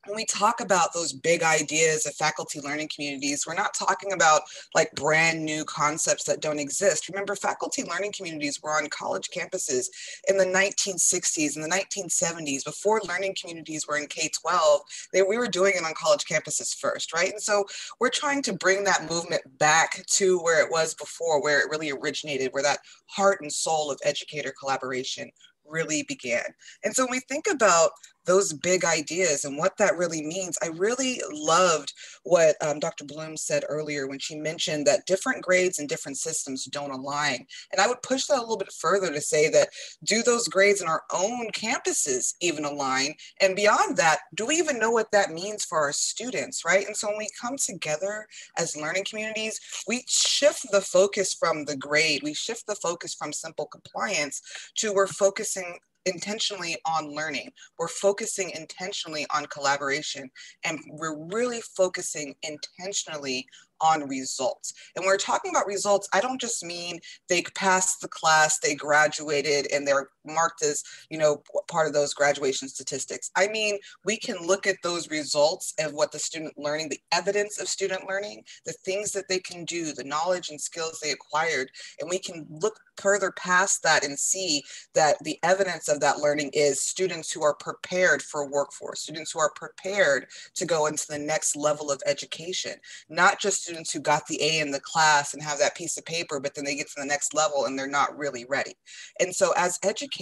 when we talk about those big ideas of faculty learning communities, we're not talking about like brand new concepts that don't exist. Remember, faculty learning communities were on college campuses in the 1960s and the 1970s. Before learning communities were in K 12, we were doing it on college campuses first, right? And so we're trying to bring that movement back to where it was before, where it really originated, where that heart and soul of educator collaboration really began. And so when we think about those big ideas and what that really means. I really loved what um, Dr. Blum said earlier when she mentioned that different grades and different systems don't align. And I would push that a little bit further to say that do those grades in our own campuses even align? And beyond that, do we even know what that means for our students, right? And so when we come together as learning communities, we shift the focus from the grade, we shift the focus from simple compliance to we're focusing intentionally on learning. We're focusing intentionally on collaboration and we're really focusing intentionally on results. And when we're talking about results, I don't just mean they passed the class, they graduated, and they're marked as, you know, part of those graduation statistics. I mean, we can look at those results of what the student learning, the evidence of student learning, the things that they can do, the knowledge and skills they acquired, and we can look further past that and see that the evidence of that learning is students who are prepared for workforce, students who are prepared to go into the next level of education, not just students who got the A in the class and have that piece of paper, but then they get to the next level and they're not really ready. And so as educators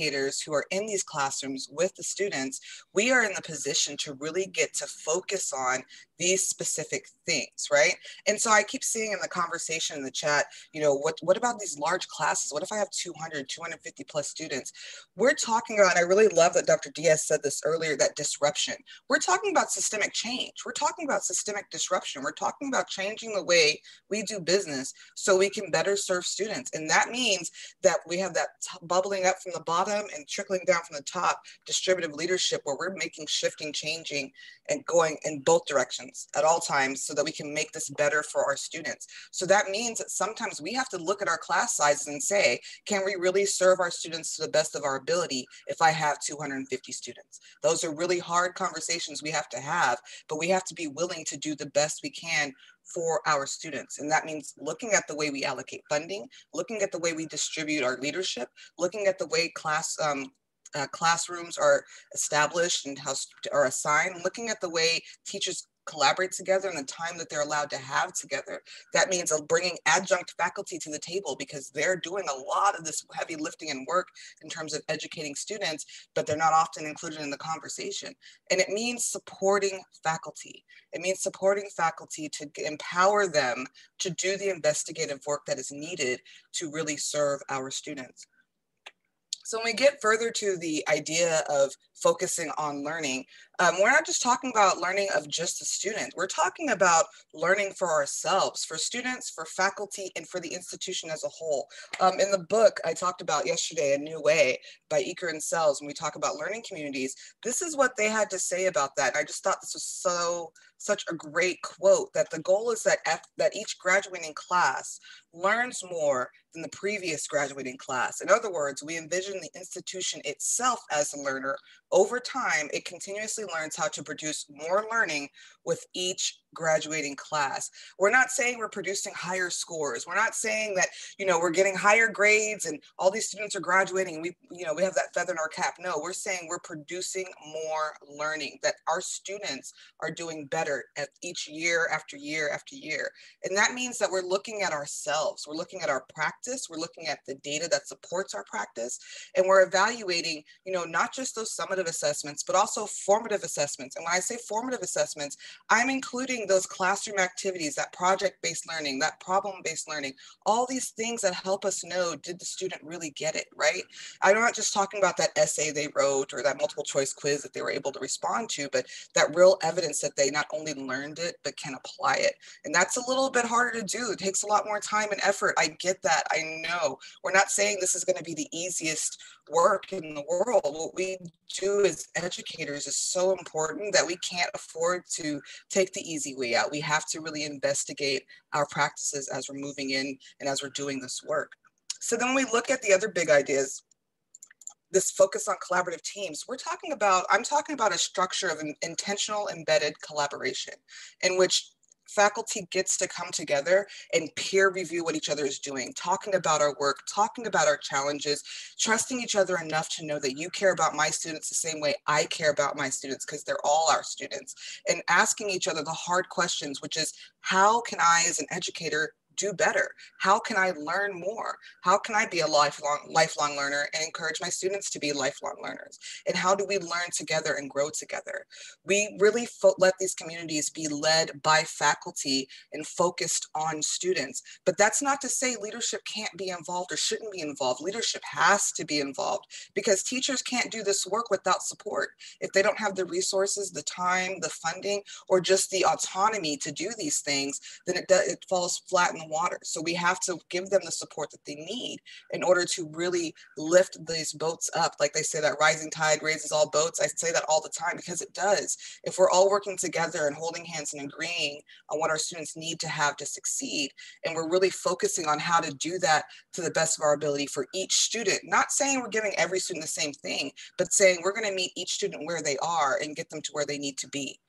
who are in these classrooms with the students, we are in the position to really get to focus on these specific things, right? And so I keep seeing in the conversation in the chat, you know, what, what about these large classes? What if I have 200, 250 plus students? We're talking about, I really love that Dr. Dias said this earlier, that disruption. We're talking about systemic change. We're talking about systemic disruption. We're talking about changing the way we do business so we can better serve students. And that means that we have that bubbling up from the bottom and trickling down from the top distributive leadership where we're making shifting, changing, and going in both directions at all times so that we can make this better for our students. So that means that sometimes we have to look at our class sizes and say, can we really serve our students to the best of our ability if I have 250 students? Those are really hard conversations we have to have, but we have to be willing to do the best we can for our students. And that means looking at the way we allocate funding, looking at the way we distribute our leadership, looking at the way class um, uh, classrooms are established and how are assigned, looking at the way teachers collaborate together and the time that they're allowed to have together. That means bringing adjunct faculty to the table because they're doing a lot of this heavy lifting and work in terms of educating students, but they're not often included in the conversation. And it means supporting faculty. It means supporting faculty to empower them to do the investigative work that is needed to really serve our students. So when we get further to the idea of focusing on learning, um, we're not just talking about learning of just a student. We're talking about learning for ourselves, for students, for faculty, and for the institution as a whole. Um, in the book I talked about yesterday, A New Way by Eaker and Sells, when we talk about learning communities, this is what they had to say about that. I just thought this was so such a great quote that the goal is that, that each graduating class learns more than the previous graduating class. In other words, we envision the institution itself as a learner. Over time, it continuously learns how to produce more learning with each graduating class. We're not saying we're producing higher scores. We're not saying that, you know, we're getting higher grades and all these students are graduating and we, you know, we have that feather in our cap. No, we're saying we're producing more learning, that our students are doing better at each year after year after year. And that means that we're looking at ourselves. We're looking at our practice. We're looking at the data that supports our practice. And we're evaluating, you know, not just those summative assessments, but also formative assessments. And when I say formative assessments, I'm including those classroom activities, that project-based learning, that problem-based learning, all these things that help us know, did the student really get it, right? I'm not just talking about that essay they wrote or that multiple choice quiz that they were able to respond to, but that real evidence that they not only learned it, but can apply it. And that's a little bit harder to do. It takes a lot more time and effort. I get that, I know. We're not saying this is gonna be the easiest work in the world. What we as educators is so important that we can't afford to take the easy way out. We have to really investigate our practices as we're moving in and as we're doing this work. So then when we look at the other big ideas, this focus on collaborative teams, we're talking about, I'm talking about a structure of an intentional embedded collaboration in which faculty gets to come together and peer review what each other is doing, talking about our work, talking about our challenges, trusting each other enough to know that you care about my students the same way I care about my students because they're all our students, and asking each other the hard questions, which is how can I as an educator do better? How can I learn more? How can I be a lifelong lifelong learner and encourage my students to be lifelong learners? And how do we learn together and grow together? We really let these communities be led by faculty and focused on students. But that's not to say leadership can't be involved or shouldn't be involved. Leadership has to be involved because teachers can't do this work without support. If they don't have the resources, the time, the funding, or just the autonomy to do these things, then it, it falls flat in the water. So we have to give them the support that they need in order to really lift these boats up. Like they say that rising tide raises all boats. I say that all the time because it does. If we're all working together and holding hands and agreeing on what our students need to have to succeed, and we're really focusing on how to do that to the best of our ability for each student, not saying we're giving every student the same thing, but saying we're going to meet each student where they are and get them to where they need to be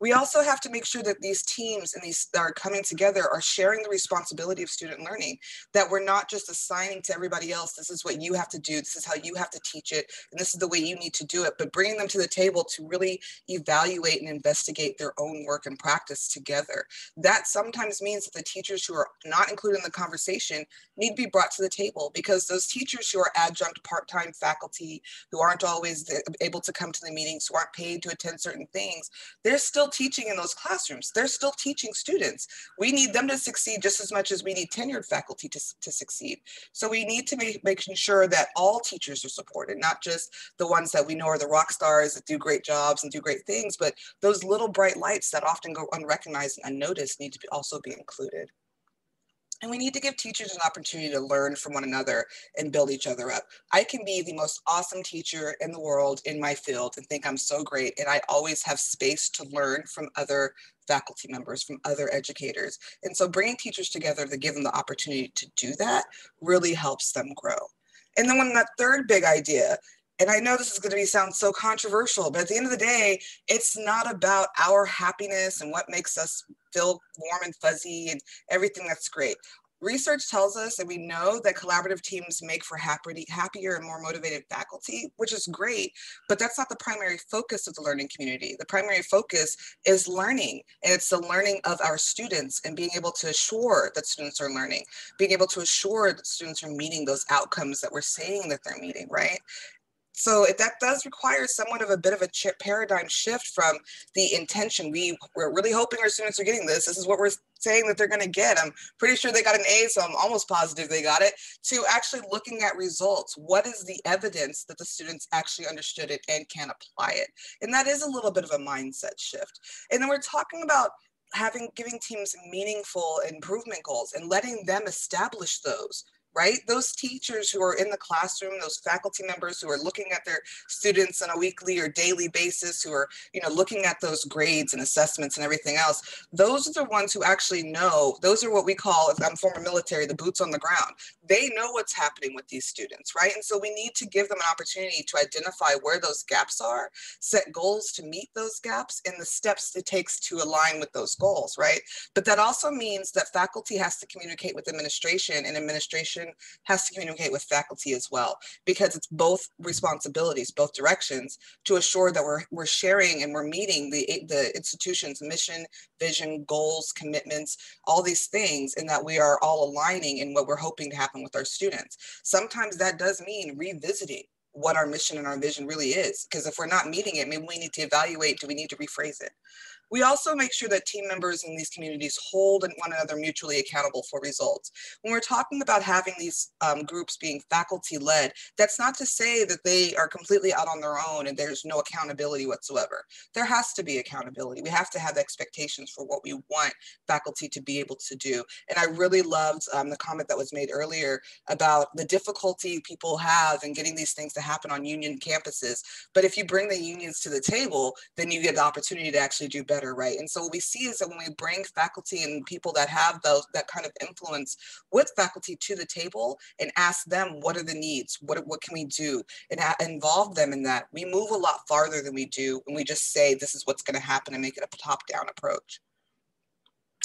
we also have to make sure that these teams and these that are coming together are sharing the responsibility of student learning that we're not just assigning to everybody else this is what you have to do this is how you have to teach it and this is the way you need to do it but bringing them to the table to really evaluate and investigate their own work and practice together. That sometimes means that the teachers who are not included in the conversation need to be brought to the table because those teachers who are adjunct part-time faculty who aren't always able to come to the meetings who aren't paid to attend certain things they're still still teaching in those classrooms. They're still teaching students. We need them to succeed just as much as we need tenured faculty to, to succeed. So we need to make making sure that all teachers are supported, not just the ones that we know are the rock stars that do great jobs and do great things, but those little bright lights that often go unrecognized and unnoticed need to be also be included. And we need to give teachers an opportunity to learn from one another and build each other up. I can be the most awesome teacher in the world in my field and think I'm so great. And I always have space to learn from other faculty members, from other educators. And so bringing teachers together to give them the opportunity to do that really helps them grow. And then when that third big idea and I know this is going to be sound so controversial, but at the end of the day, it's not about our happiness and what makes us feel warm and fuzzy and everything that's great. Research tells us and we know that collaborative teams make for happy, happier and more motivated faculty, which is great, but that's not the primary focus of the learning community. The primary focus is learning, and it's the learning of our students and being able to assure that students are learning, being able to assure that students are meeting those outcomes that we're saying that they're meeting, right? So that does require somewhat of a bit of a paradigm shift from the intention. We, we're really hoping our students are getting this. This is what we're saying that they're going to get. I'm pretty sure they got an A, so I'm almost positive they got it, to actually looking at results. What is the evidence that the students actually understood it and can apply it? And that is a little bit of a mindset shift. And then we're talking about having giving teams meaningful improvement goals and letting them establish those right? Those teachers who are in the classroom, those faculty members who are looking at their students on a weekly or daily basis, who are, you know, looking at those grades and assessments and everything else, those are the ones who actually know, those are what we call, if I'm former military, the boots on the ground. They know what's happening with these students, right? And so we need to give them an opportunity to identify where those gaps are, set goals to meet those gaps, and the steps it takes to align with those goals, right? But that also means that faculty has to communicate with administration and administration has to communicate with faculty as well, because it's both responsibilities, both directions, to assure that we're, we're sharing and we're meeting the, the institution's mission, vision, goals, commitments, all these things, and that we are all aligning in what we're hoping to happen with our students. Sometimes that does mean revisiting what our mission and our vision really is. Because if we're not meeting it, maybe we need to evaluate, do we need to rephrase it? We also make sure that team members in these communities hold one another mutually accountable for results. When we're talking about having these um, groups being faculty led, that's not to say that they are completely out on their own and there's no accountability whatsoever. There has to be accountability. We have to have expectations for what we want faculty to be able to do. And I really loved um, the comment that was made earlier about the difficulty people have in getting these things to happen on union campuses. But if you bring the unions to the table, then you get the opportunity to actually do better better, right? And so what we see is that when we bring faculty and people that have those that kind of influence with faculty to the table and ask them what are the needs, what what can we do, and involve them in that, we move a lot farther than we do when we just say this is what's going to happen and make it a top-down approach.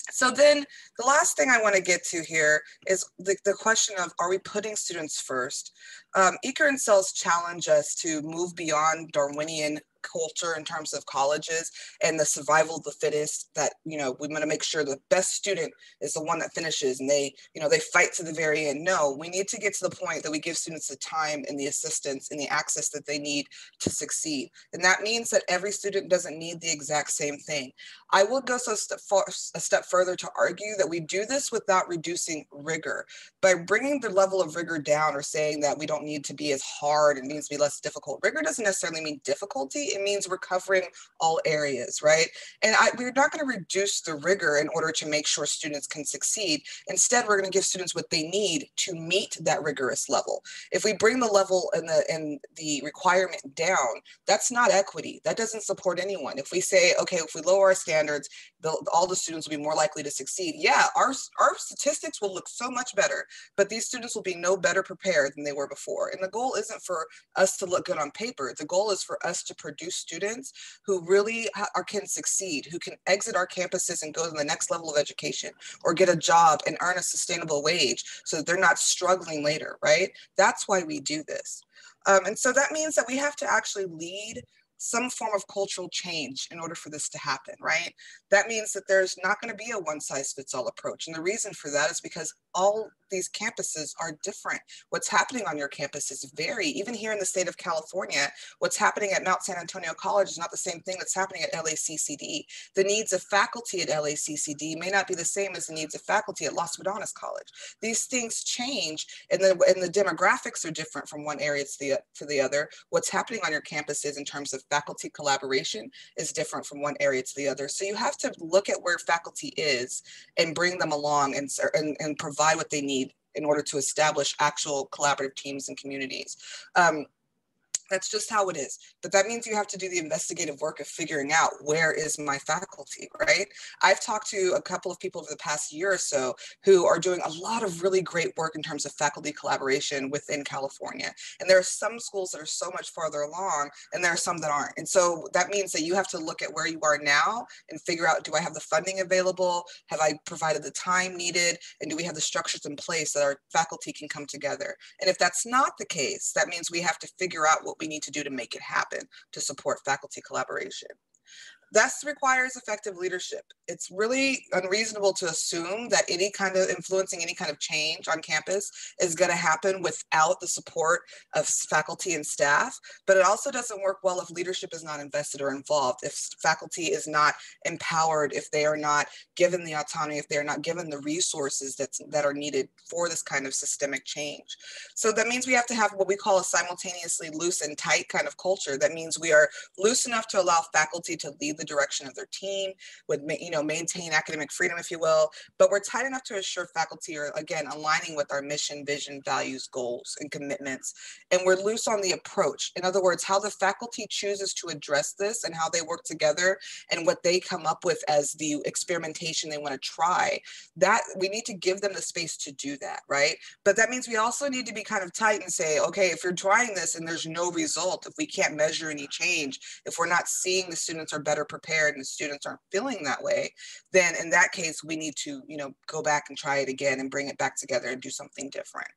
So then the last thing I want to get to here is the, the question of are we putting students first? Um, Eaker and Sells challenge us to move beyond Darwinian culture in terms of colleges and the survival of the fittest that you know we want to make sure the best student is the one that finishes and they you know they fight to the very end. No we need to get to the point that we give students the time and the assistance and the access that they need to succeed. And that means that every student doesn't need the exact same thing. I will go so step, far, a step further to argue that we do this without reducing rigor. By bringing the level of rigor down or saying that we don't need to be as hard and needs to be less difficult rigor doesn't necessarily mean difficulty it means we're covering all areas, right? And I, we're not going to reduce the rigor in order to make sure students can succeed. Instead, we're going to give students what they need to meet that rigorous level. If we bring the level and the and the requirement down, that's not equity. That doesn't support anyone. If we say, okay, if we lower our standards, the, all the students will be more likely to succeed. Yeah, our, our statistics will look so much better, but these students will be no better prepared than they were before. And the goal isn't for us to look good on paper. The goal is for us to produce students who really are, can succeed, who can exit our campuses and go to the next level of education or get a job and earn a sustainable wage so that they're not struggling later, right? That's why we do this. Um, and so that means that we have to actually lead some form of cultural change in order for this to happen, right? That means that there's not going to be a one size fits all approach. And the reason for that is because all these campuses are different. What's happening on your campus is very, Even here in the state of California, what's happening at Mount San Antonio College is not the same thing that's happening at LACCD. The needs of faculty at LACCD may not be the same as the needs of faculty at Los Medanos College. These things change and the, and the demographics are different from one area to the, to the other. What's happening on your campuses in terms of faculty collaboration is different from one area to the other. So you have to look at where faculty is and bring them along and, and, and provide what they need in order to establish actual collaborative teams and communities. Um, that's just how it is. But that means you have to do the investigative work of figuring out where is my faculty, right? I've talked to a couple of people over the past year or so who are doing a lot of really great work in terms of faculty collaboration within California. And there are some schools that are so much farther along and there are some that aren't. And so that means that you have to look at where you are now and figure out, do I have the funding available? Have I provided the time needed? And do we have the structures in place that our faculty can come together? And if that's not the case, that means we have to figure out what we need to do to make it happen to support faculty collaboration. This requires effective leadership. It's really unreasonable to assume that any kind of influencing any kind of change on campus is going to happen without the support of faculty and staff. But it also doesn't work well if leadership is not invested or involved, if faculty is not empowered, if they are not given the autonomy, if they're not given the resources that's, that are needed for this kind of systemic change. So that means we have to have what we call a simultaneously loose and tight kind of culture. That means we are loose enough to allow faculty to lead the direction of their team, would you know maintain academic freedom, if you will. But we're tight enough to assure faculty are again aligning with our mission, vision, values, goals, and commitments. And we're loose on the approach. In other words, how the faculty chooses to address this and how they work together and what they come up with as the experimentation they want to try. That we need to give them the space to do that, right? But that means we also need to be kind of tight and say, okay, if you're trying this and there's no result, if we can't measure any change, if we're not seeing the students are better prepared and the students aren't feeling that way, then in that case, we need to, you know, go back and try it again and bring it back together and do something different.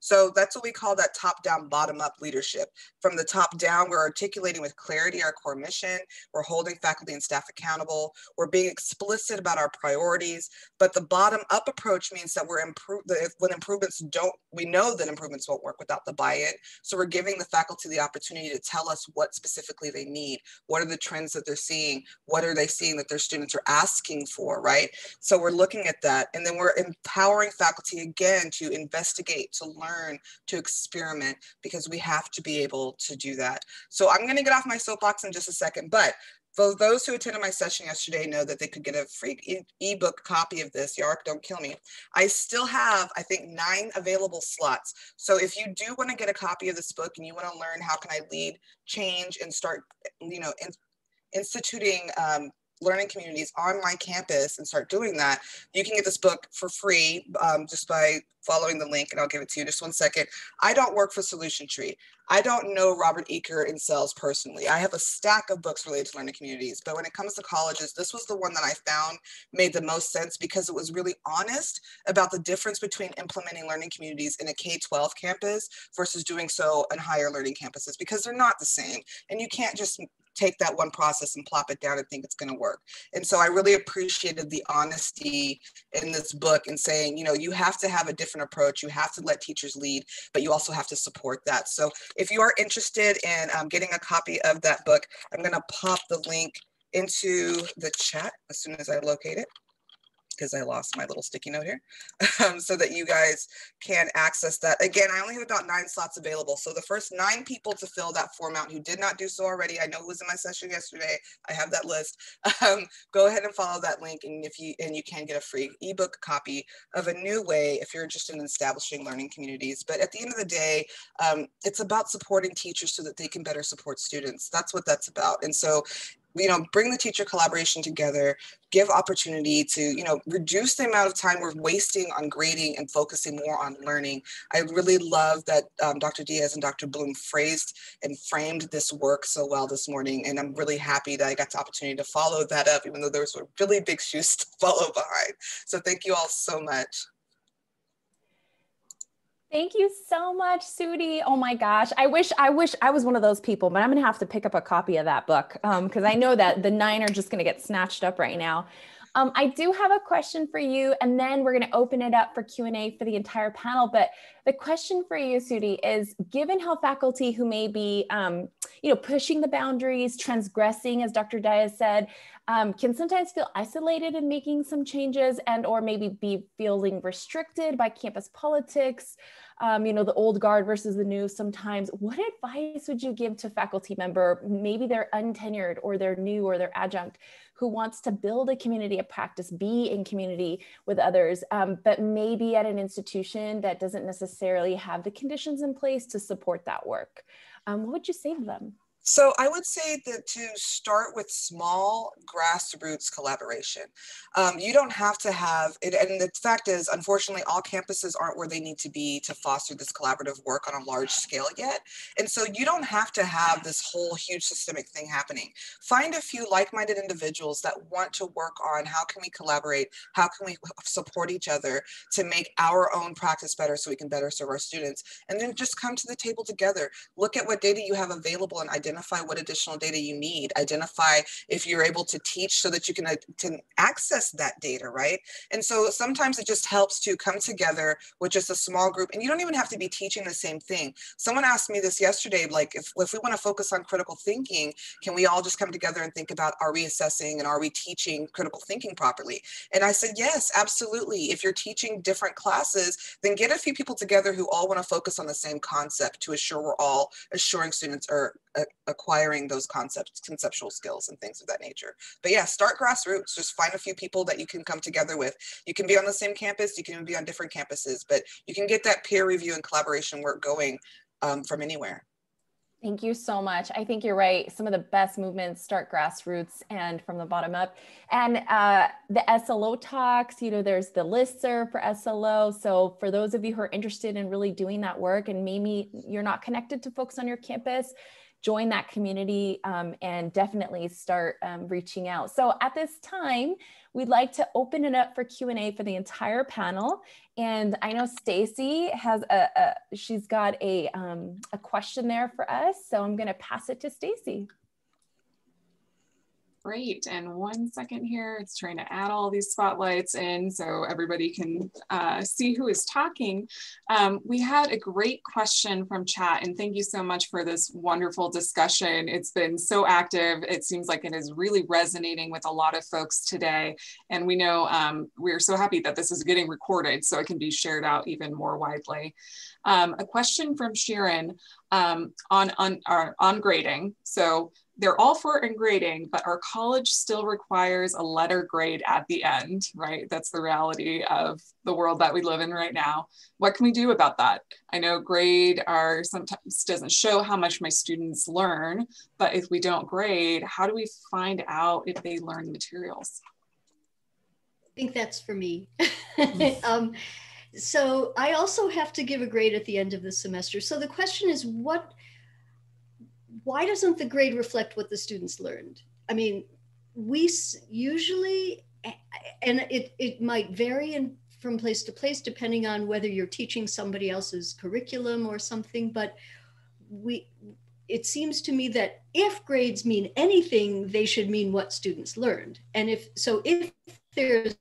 So that's what we call that top down, bottom up leadership. From the top down, we're articulating with clarity our core mission. We're holding faculty and staff accountable. We're being explicit about our priorities. But the bottom up approach means that we're improve when improvements don't, we know that improvements won't work without the buy in. So we're giving the faculty the opportunity to tell us what specifically they need. What are the trends that they're seeing? What are they seeing that their students are asking for, right? So we're looking at that. And then we're empowering faculty again to investigate, to learn learn, to experiment, because we have to be able to do that. So I'm gonna get off my soapbox in just a second, but for those who attended my session yesterday know that they could get a free ebook copy of this, Yark, don't kill me. I still have, I think, nine available slots. So if you do want to get a copy of this book and you want to learn how can I lead change and start, you know, in, instituting um, learning communities on my campus and start doing that, you can get this book for free um, just by following the link and I'll give it to you just one second. I don't work for Solution Tree. I don't know Robert Eaker in Sells personally. I have a stack of books related to learning communities, but when it comes to colleges, this was the one that I found made the most sense because it was really honest about the difference between implementing learning communities in a K-12 campus versus doing so in higher learning campuses because they're not the same. And you can't just take that one process and plop it down and think it's going to work. And so I really appreciated the honesty in this book and saying, you know, you have to have a different approach. You have to let teachers lead, but you also have to support that. So if you are interested in um, getting a copy of that book, I'm going to pop the link into the chat as soon as I locate it because I lost my little sticky note here, um, so that you guys can access that. Again, I only have about nine slots available. So the first nine people to fill that form out who did not do so already, I know who was in my session yesterday, I have that list. Um, go ahead and follow that link and if you and you can get a free ebook copy of a new way if you're interested in establishing learning communities. But at the end of the day, um, it's about supporting teachers so that they can better support students. That's what that's about. And so you know bring the teacher collaboration together give opportunity to you know reduce the amount of time we're wasting on grading and focusing more on learning. I really love that um, dr Dias and dr Blum phrased and framed this work so well this morning and i'm really happy that i got the opportunity to follow that up even though there was really big shoes to follow behind. So thank you all so much Thank you so much, Sudie. Oh my gosh. I wish I wish I was one of those people, but I'm gonna have to pick up a copy of that book because um, I know that the nine are just gonna get snatched up right now. Um, I do have a question for you, and then we're going to open it up for Q&A for the entire panel. But the question for you, Sudie, is given how faculty who may be, um, you know, pushing the boundaries, transgressing, as Dr. Dias said, um, can sometimes feel isolated in making some changes and or maybe be feeling restricted by campus politics, um, you know, the old guard versus the new sometimes. What advice would you give to faculty member, maybe they're untenured or they're new or they're adjunct, who wants to build a community of practice, be in community with others, um, but maybe at an institution that doesn't necessarily have the conditions in place to support that work. Um, what would you say to them? So I would say that to start with small grassroots collaboration. Um, you don't have to have it. And the fact is, unfortunately, all campuses aren't where they need to be to foster this collaborative work on a large scale yet. And so you don't have to have this whole huge systemic thing happening. Find a few like-minded individuals that want to work on how can we collaborate? How can we support each other to make our own practice better so we can better serve our students? And then just come to the table together. Look at what data you have available and identify identify what additional data you need, identify if you're able to teach so that you can, uh, can access that data, right? And so sometimes it just helps to come together with just a small group and you don't even have to be teaching the same thing. Someone asked me this yesterday, like if, if we wanna focus on critical thinking, can we all just come together and think about are we assessing and are we teaching critical thinking properly? And I said, yes, absolutely. If you're teaching different classes, then get a few people together who all wanna focus on the same concept to assure we're all assuring students are acquiring those concepts, conceptual skills and things of that nature. But yeah, start grassroots, just find a few people that you can come together with. You can be on the same campus, you can be on different campuses, but you can get that peer review and collaboration work going um, from anywhere. Thank you so much. I think you're right. Some of the best movements start grassroots and from the bottom up. And uh, the SLO talks, you know, there's the listserv for SLO. So for those of you who are interested in really doing that work and maybe you're not connected to folks on your campus, join that community um, and definitely start um, reaching out. So at this time, we'd like to open it up for Q&A for the entire panel. And I know Stacy has a, a, she's got a, um, a question there for us. So I'm gonna pass it to Stacy. Great, and one second here, it's trying to add all these spotlights in so everybody can uh, see who is talking. Um, we had a great question from chat and thank you so much for this wonderful discussion. It's been so active. It seems like it is really resonating with a lot of folks today. And we know um, we're so happy that this is getting recorded so it can be shared out even more widely. Um, a question from Sharon um, on, on, uh, on grading. So they're all for grading, but our college still requires a letter grade at the end, right? That's the reality of the world that we live in right now. What can we do about that? I know grade are sometimes doesn't show how much my students learn, but if we don't grade, how do we find out if they learn the materials? I think that's for me. um, so I also have to give a grade at the end of the semester. So the question is what why doesn't the grade reflect what the students learned? I mean, we usually, and it, it might vary in, from place to place depending on whether you're teaching somebody else's curriculum or something, but we, it seems to me that if grades mean anything, they should mean what students learned. And if, so if there's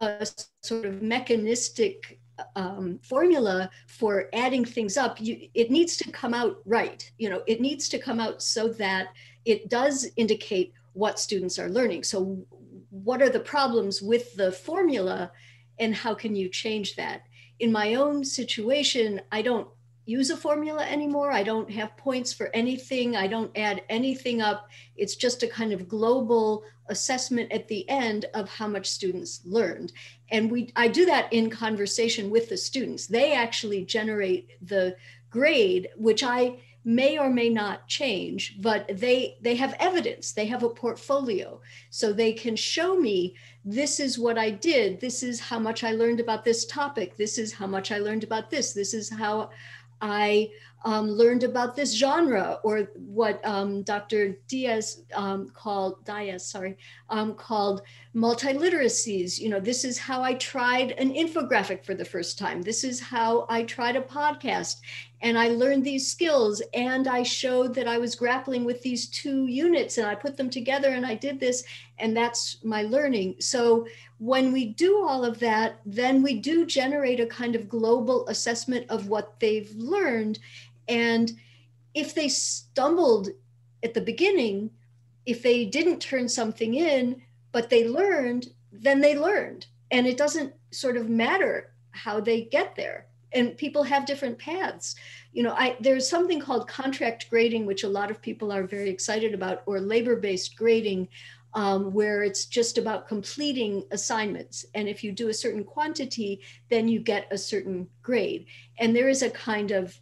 a sort of mechanistic um, formula for adding things up, you, it needs to come out right. You know, it needs to come out so that it does indicate what students are learning. So what are the problems with the formula and how can you change that? In my own situation, I don't use a formula anymore. I don't have points for anything. I don't add anything up. It's just a kind of global assessment at the end of how much students learned. And we I do that in conversation with the students. They actually generate the grade, which I may or may not change, but they they have evidence. They have a portfolio. So they can show me this is what I did. This is how much I learned about this topic. This is how much I learned about this. This is how I um, learned about this genre or what um, Dr. Diaz um, called, Dias, sorry, um, called multiliteracies. You know, this is how I tried an infographic for the first time. This is how I tried a podcast and I learned these skills and I showed that I was grappling with these two units and I put them together and I did this and that's my learning. So when we do all of that, then we do generate a kind of global assessment of what they've learned and if they stumbled at the beginning, if they didn't turn something in, but they learned, then they learned. And it doesn't sort of matter how they get there. And people have different paths. You know, I, there's something called contract grading, which a lot of people are very excited about, or labor based grading, um, where it's just about completing assignments. And if you do a certain quantity, then you get a certain grade. And there is a kind of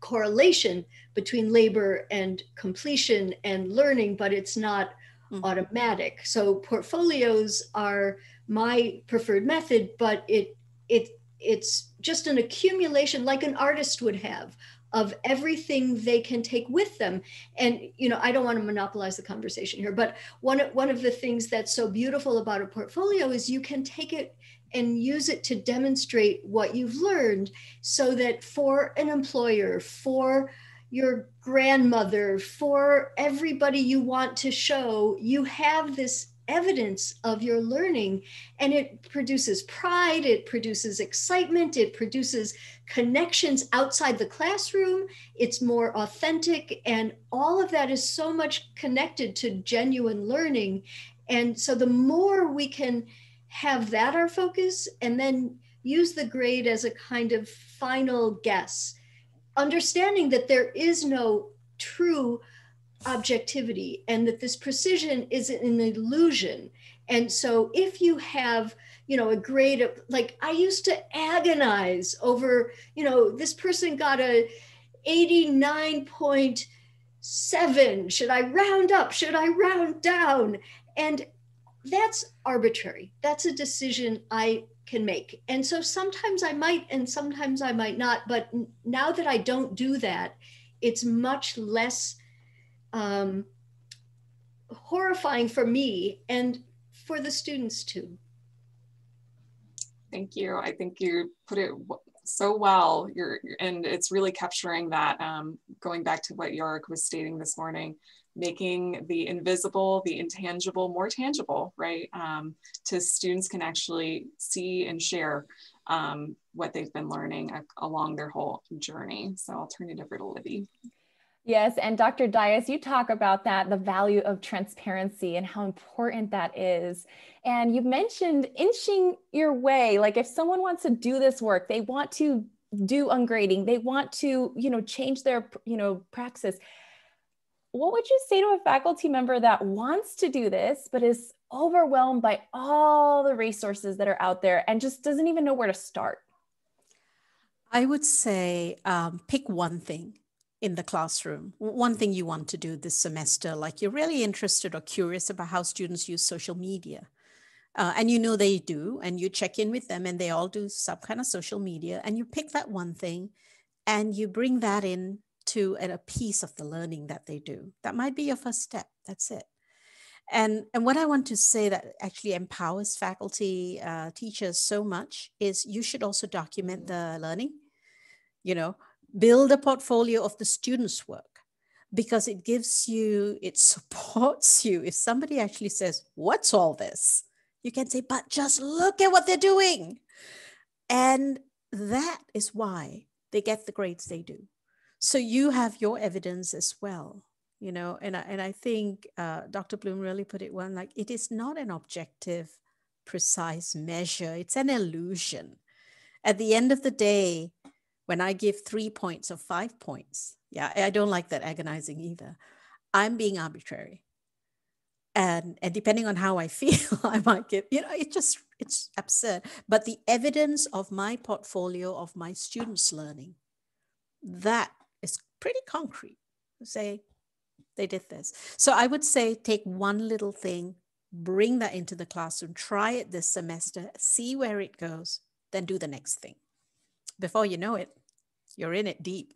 correlation between labor and completion and learning, but it's not mm-hmm. automatic. So portfolios are my preferred method, but it it it's just an accumulation like an artist would have of everything they can take with them and you know i don't want to monopolize the conversation here but one, one of the things that's so beautiful about a portfolio is you can take it and use it to demonstrate what you've learned so that for an employer, for your grandmother, for everybody you want to show, you have this evidence of your learning and it produces pride, it produces excitement, it produces connections outside the classroom, it's more authentic, and all of that is so much connected to genuine learning. And so the more we can have that our focus and then use the grade as a kind of final guess, understanding that there is no true objectivity and that this precision is an illusion. And so if you have, you know, a grade of like I used to agonize over, you know, this person got a 89.7. Should I round up? Should I round down? And that's arbitrary. That's a decision I can make. And so sometimes I might and sometimes I might not. But now that I don't do that, it's much less um, horrifying for me and for the students too. Thank you. I think you put it so well. You're, and it's really capturing that. Um, going back to what Yorick was stating this morning, making the invisible, the intangible more tangible, right? Um, to students can actually see and share um, what they've been learning along their whole journey. So I'll turn it over to Libby. Yes, and Dr. Dias, you talk about that, the value of transparency and how important that is. And you've mentioned inching your way. Like if someone wants to do this work, they want to do ungrading, they want to, you know, change their, you know, praxis what would you say to a faculty member that wants to do this, but is overwhelmed by all the resources that are out there and just doesn't even know where to start? I would say um, pick one thing in the classroom, one thing you want to do this semester, like you're really interested or curious about how students use social media. Uh, and you know they do, and you check in with them, and they all do some kind of social media, and you pick that one thing and you bring that in to a piece of the learning that they do. That might be your first step. That's it. And, and what I want to say that actually empowers faculty, uh, teachers so much is you should also document the learning, you know, build a portfolio of the students' work because it gives you, it supports you. If somebody actually says, What's all this? You can say, But just look at what they're doing. And that is why they get the grades they do so you have your evidence as well you know and I, and I think uh, dr Blum really put it well like it is not an objective precise measure. It's an illusion. At the end of the day when i give three points or five points yeah i don't like that agonizing either. I'm being arbitrary. And and depending on how i feel i might give you know it just it's absurd. But the evidence of my portfolio of my students learning that pretty concrete. Say they did this. So I would say take one little thing, bring that into the classroom, try it this semester, see where it goes, then do the next thing. Before you know it, you're in it deep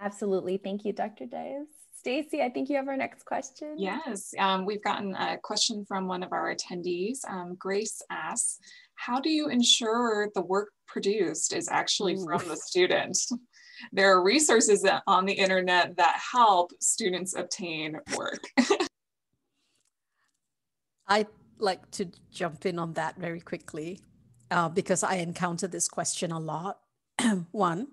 Absolutely. Thank you, Dr. Dias. Stacy, I think you have our next question. Yes, um, we've gotten a question from one of our attendees. Um, Grace asks, how do you ensure the work produced is actually from the student? There are resources on the internet that help students obtain work. I'd like to jump in on that very quickly uh, because I encounter this question a lot. One,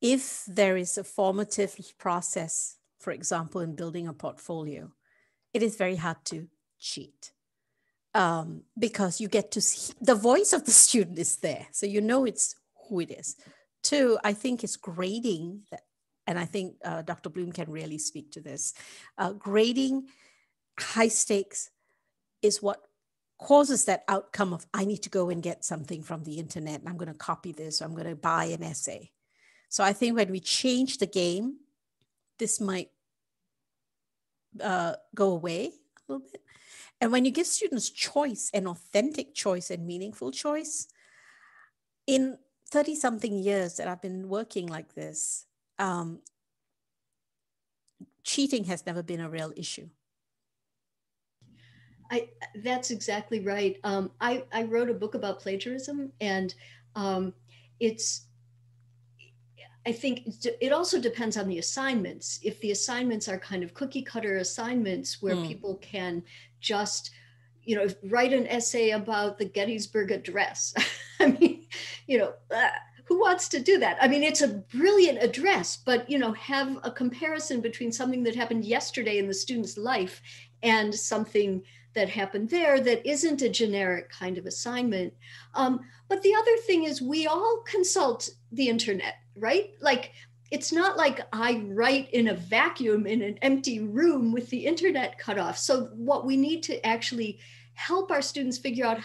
if there is a formative process, for example, in building a portfolio, it is very hard to cheat um, because you get to see the voice of the student is there. So you know it's who it is. Two, I think it's grading that, and I think uh, Dr. Blum can really speak to this. Uh, grading high stakes is what causes that outcome of I need to go and get something from the internet and I'm going to copy this, I'm going to buy an essay. So I think when we change the game, this might uh, go away a little bit. And when you give students choice, an authentic choice and meaningful choice, in 30 something years that I've been working like this, um, cheating has never been a real issue. I, that's exactly right. Um, I, I wrote a book about plagiarism, and um, it's I think it also depends on the assignments. If the assignments are kind of cookie cutter assignments where mm. people can just, you know, write an essay about the Gettysburg Address. I mean, you know, uh, who wants to do that? I mean, it's a brilliant address, but you know, have a comparison between something that happened yesterday in the student's life and something that happened there that isn't a generic kind of assignment. Um, but the other thing is, we all consult the internet right? Like it's not like I write in a vacuum in an empty room with the internet cut off. So what we need to actually help our students figure out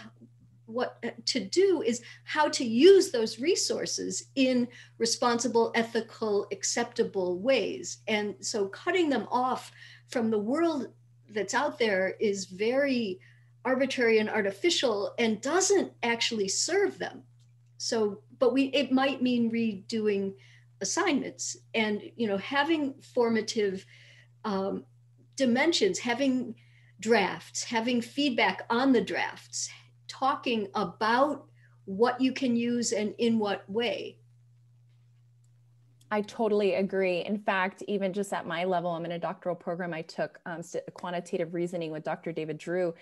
what uh, to do is how to use those resources in responsible, ethical, acceptable ways. And so cutting them off from the world that's out there is very arbitrary and artificial and doesn't actually serve them. So, but we it might mean redoing assignments and you know having formative um, dimensions, having drafts, having feedback on the drafts, talking about what you can use and in what way. I totally agree. In fact, even just at my level, I'm in a doctoral program. I took um, quantitative reasoning with Dr. David Drew,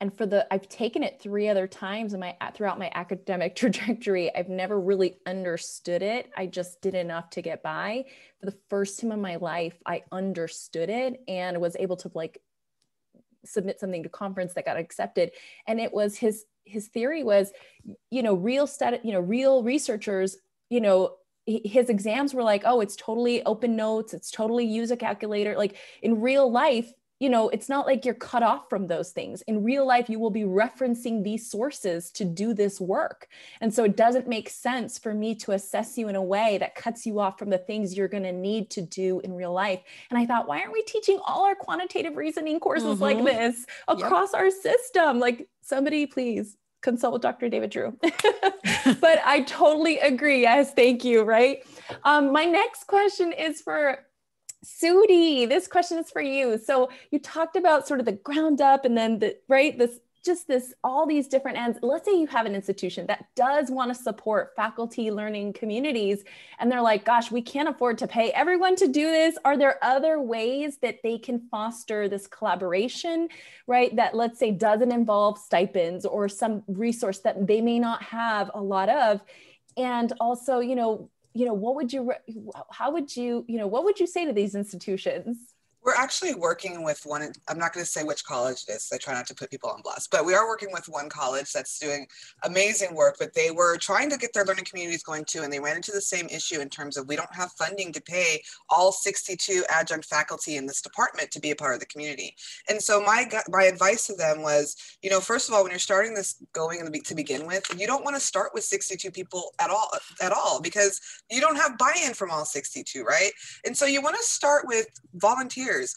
and for the i've taken it three other times in my throughout my academic trajectory i've never really understood it. I just did enough to get by. For the first time in my life i understood it and was able to like submit something to conference that got accepted. And it was his his theory was you know real stat you know real researchers you know his exams were like oh it's totally open notes. It's totally use a calculator. Like in real life you know, it's not like you're cut off from those things. In real life, you will be referencing these sources to do this work. And so it doesn't make sense for me to assess you in a way that cuts you off from the things you're going to need to do in real life. And I thought, why aren't we teaching all our quantitative reasoning courses mm-hmm. like this across yep. our system? Like, somebody please consult with Dr. David Drew. but I totally agree. Yes, thank you. Right. Um, my next question is for Sudie, this question is for you. So you talked about sort of the ground up and then the right this just this all these different ends. Let's say you have an institution that does want to support faculty learning communities and they're like, gosh, we can't afford to pay everyone to do this. Are there other ways that they can foster this collaboration, right? That let's say doesn't involve stipends or some resource that they may not have a lot of. And also, you know, you know what would you how would you you know what would you say to these institutions we're actually working with one, I'm not going to say which college it is. I try not to put people on blast, but we are working with one college that's doing amazing work, but they were trying to get their learning communities going too. And they ran into the same issue in terms of we don't have funding to pay all 62 adjunct faculty in this department to be a part of the community. And so my, my advice to them was, you know, first of all, when you're starting this going to begin with, you don't want to start with 62 people at all, at all, because you don't have buy-in from all 62, right? And so you want to start with volunteers years.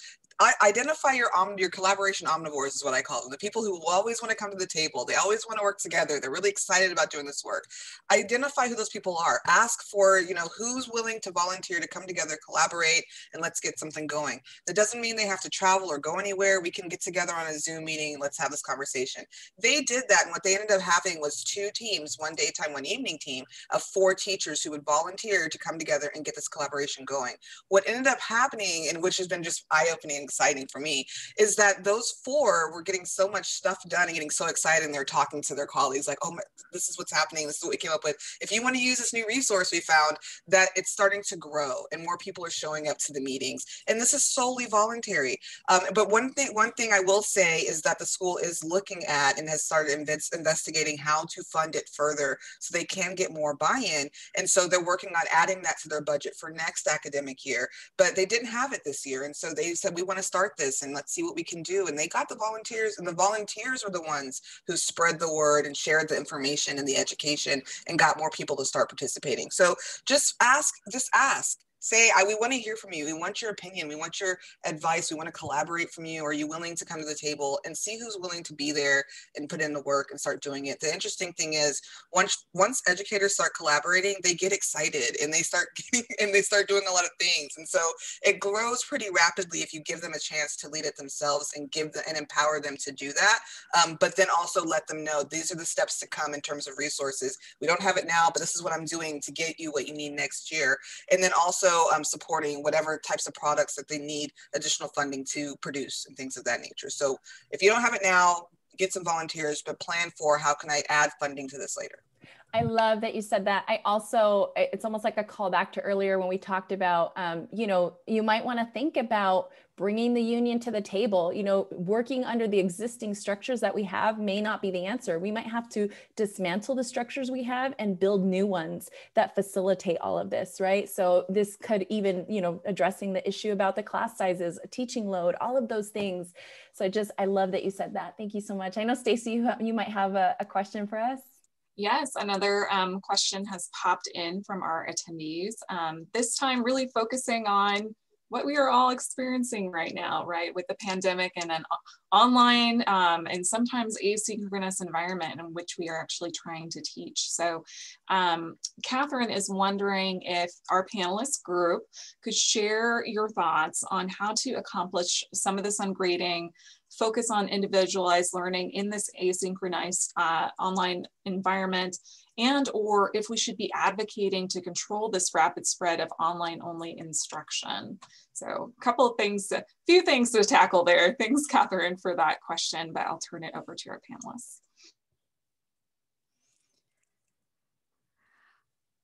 Identify your om- your collaboration omnivores is what I call them. The people who always want to come to the table. They always want to work together. They're really excited about doing this work. Identify who those people are. Ask for, you know, who's willing to volunteer to come together, collaborate, and let's get something going. That doesn't mean they have to travel or go anywhere. We can get together on a Zoom meeting. Let's have this conversation. They did that. And what they ended up having was two teams, one daytime, one evening team of four teachers who would volunteer to come together and get this collaboration going. What ended up happening, and which has been just eye-opening and exciting for me, is that those four were getting so much stuff done and getting so excited and they're talking to their colleagues like, oh, my, this is what's happening. This is what we came up with. If you want to use this new resource we found, that it's starting to grow and more people are showing up to the meetings. And this is solely voluntary. Um, but one thing, one thing I will say is that the school is looking at and has started inv- investigating how to fund it further so they can get more buy-in. And so they're working on adding that to their budget for next academic year. But they didn't have it this year. And so they said, we want to start this and let's see what we can do. And they got the volunteers and the volunteers were the ones who spread the word and shared the information and the education and got more people to start participating. So just ask, just ask say I, we want to hear from you. We want your opinion. We want your advice. We want to collaborate from you. Are you willing to come to the table and see who's willing to be there and put in the work and start doing it? The interesting thing is once once educators start collaborating they get excited and they start getting, and they start doing a lot of things. And so it grows pretty rapidly if you give them a chance to lead it themselves and give them and empower them to do that. Um, but then also let them know these are the steps to come in terms of resources. We don't have it now but this is what i'm doing to get you what you need next year. And then also um, supporting whatever types of products that they need additional funding to produce and things of that nature. So if you don't have it now, get some volunteers, but plan for how can I add funding to this later. I love that you said that. I also, it's almost like a callback to earlier when we talked about, um, you know, you might want to think about bringing the union to the table. You know, working under the existing structures that we have may not be the answer. We might have to dismantle the structures we have and build new ones that facilitate all of this, right? So this could even, you know, addressing the issue about the class sizes, teaching load, all of those things. So I just, I love that you said that. Thank you so much. I know Stacy, you, you might have a, a question for us. Yes, another um, question has popped in from our attendees. Um, this time really focusing on what we are all experiencing right now, right, with the pandemic and an online um, and sometimes asynchronous environment in which we are actually trying to teach. So um, Catherine is wondering if our panelist group could share your thoughts on how to accomplish some of this ungrading focus on individualized learning in this asynchronous uh, online environment and or if we should be advocating to control this rapid spread of online only instruction. So a couple of things, a few things to tackle there. Thanks, Catherine, for that question, but I'll turn it over to our panelists.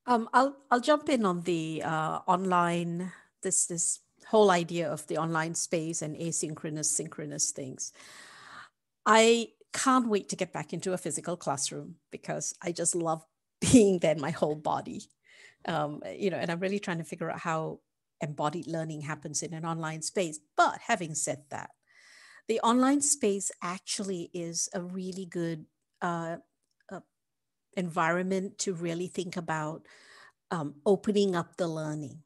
Um, I'll, I'll jump in on the uh, online, this, this whole idea of the online space and asynchronous, synchronous things. I can't wait to get back into a physical classroom because I just love being there in my whole body. Um, you know, and I'm really trying to figure out how embodied learning happens in an online space. But having said that, the online space actually is a really good uh, uh, environment to really think about um, opening up the learning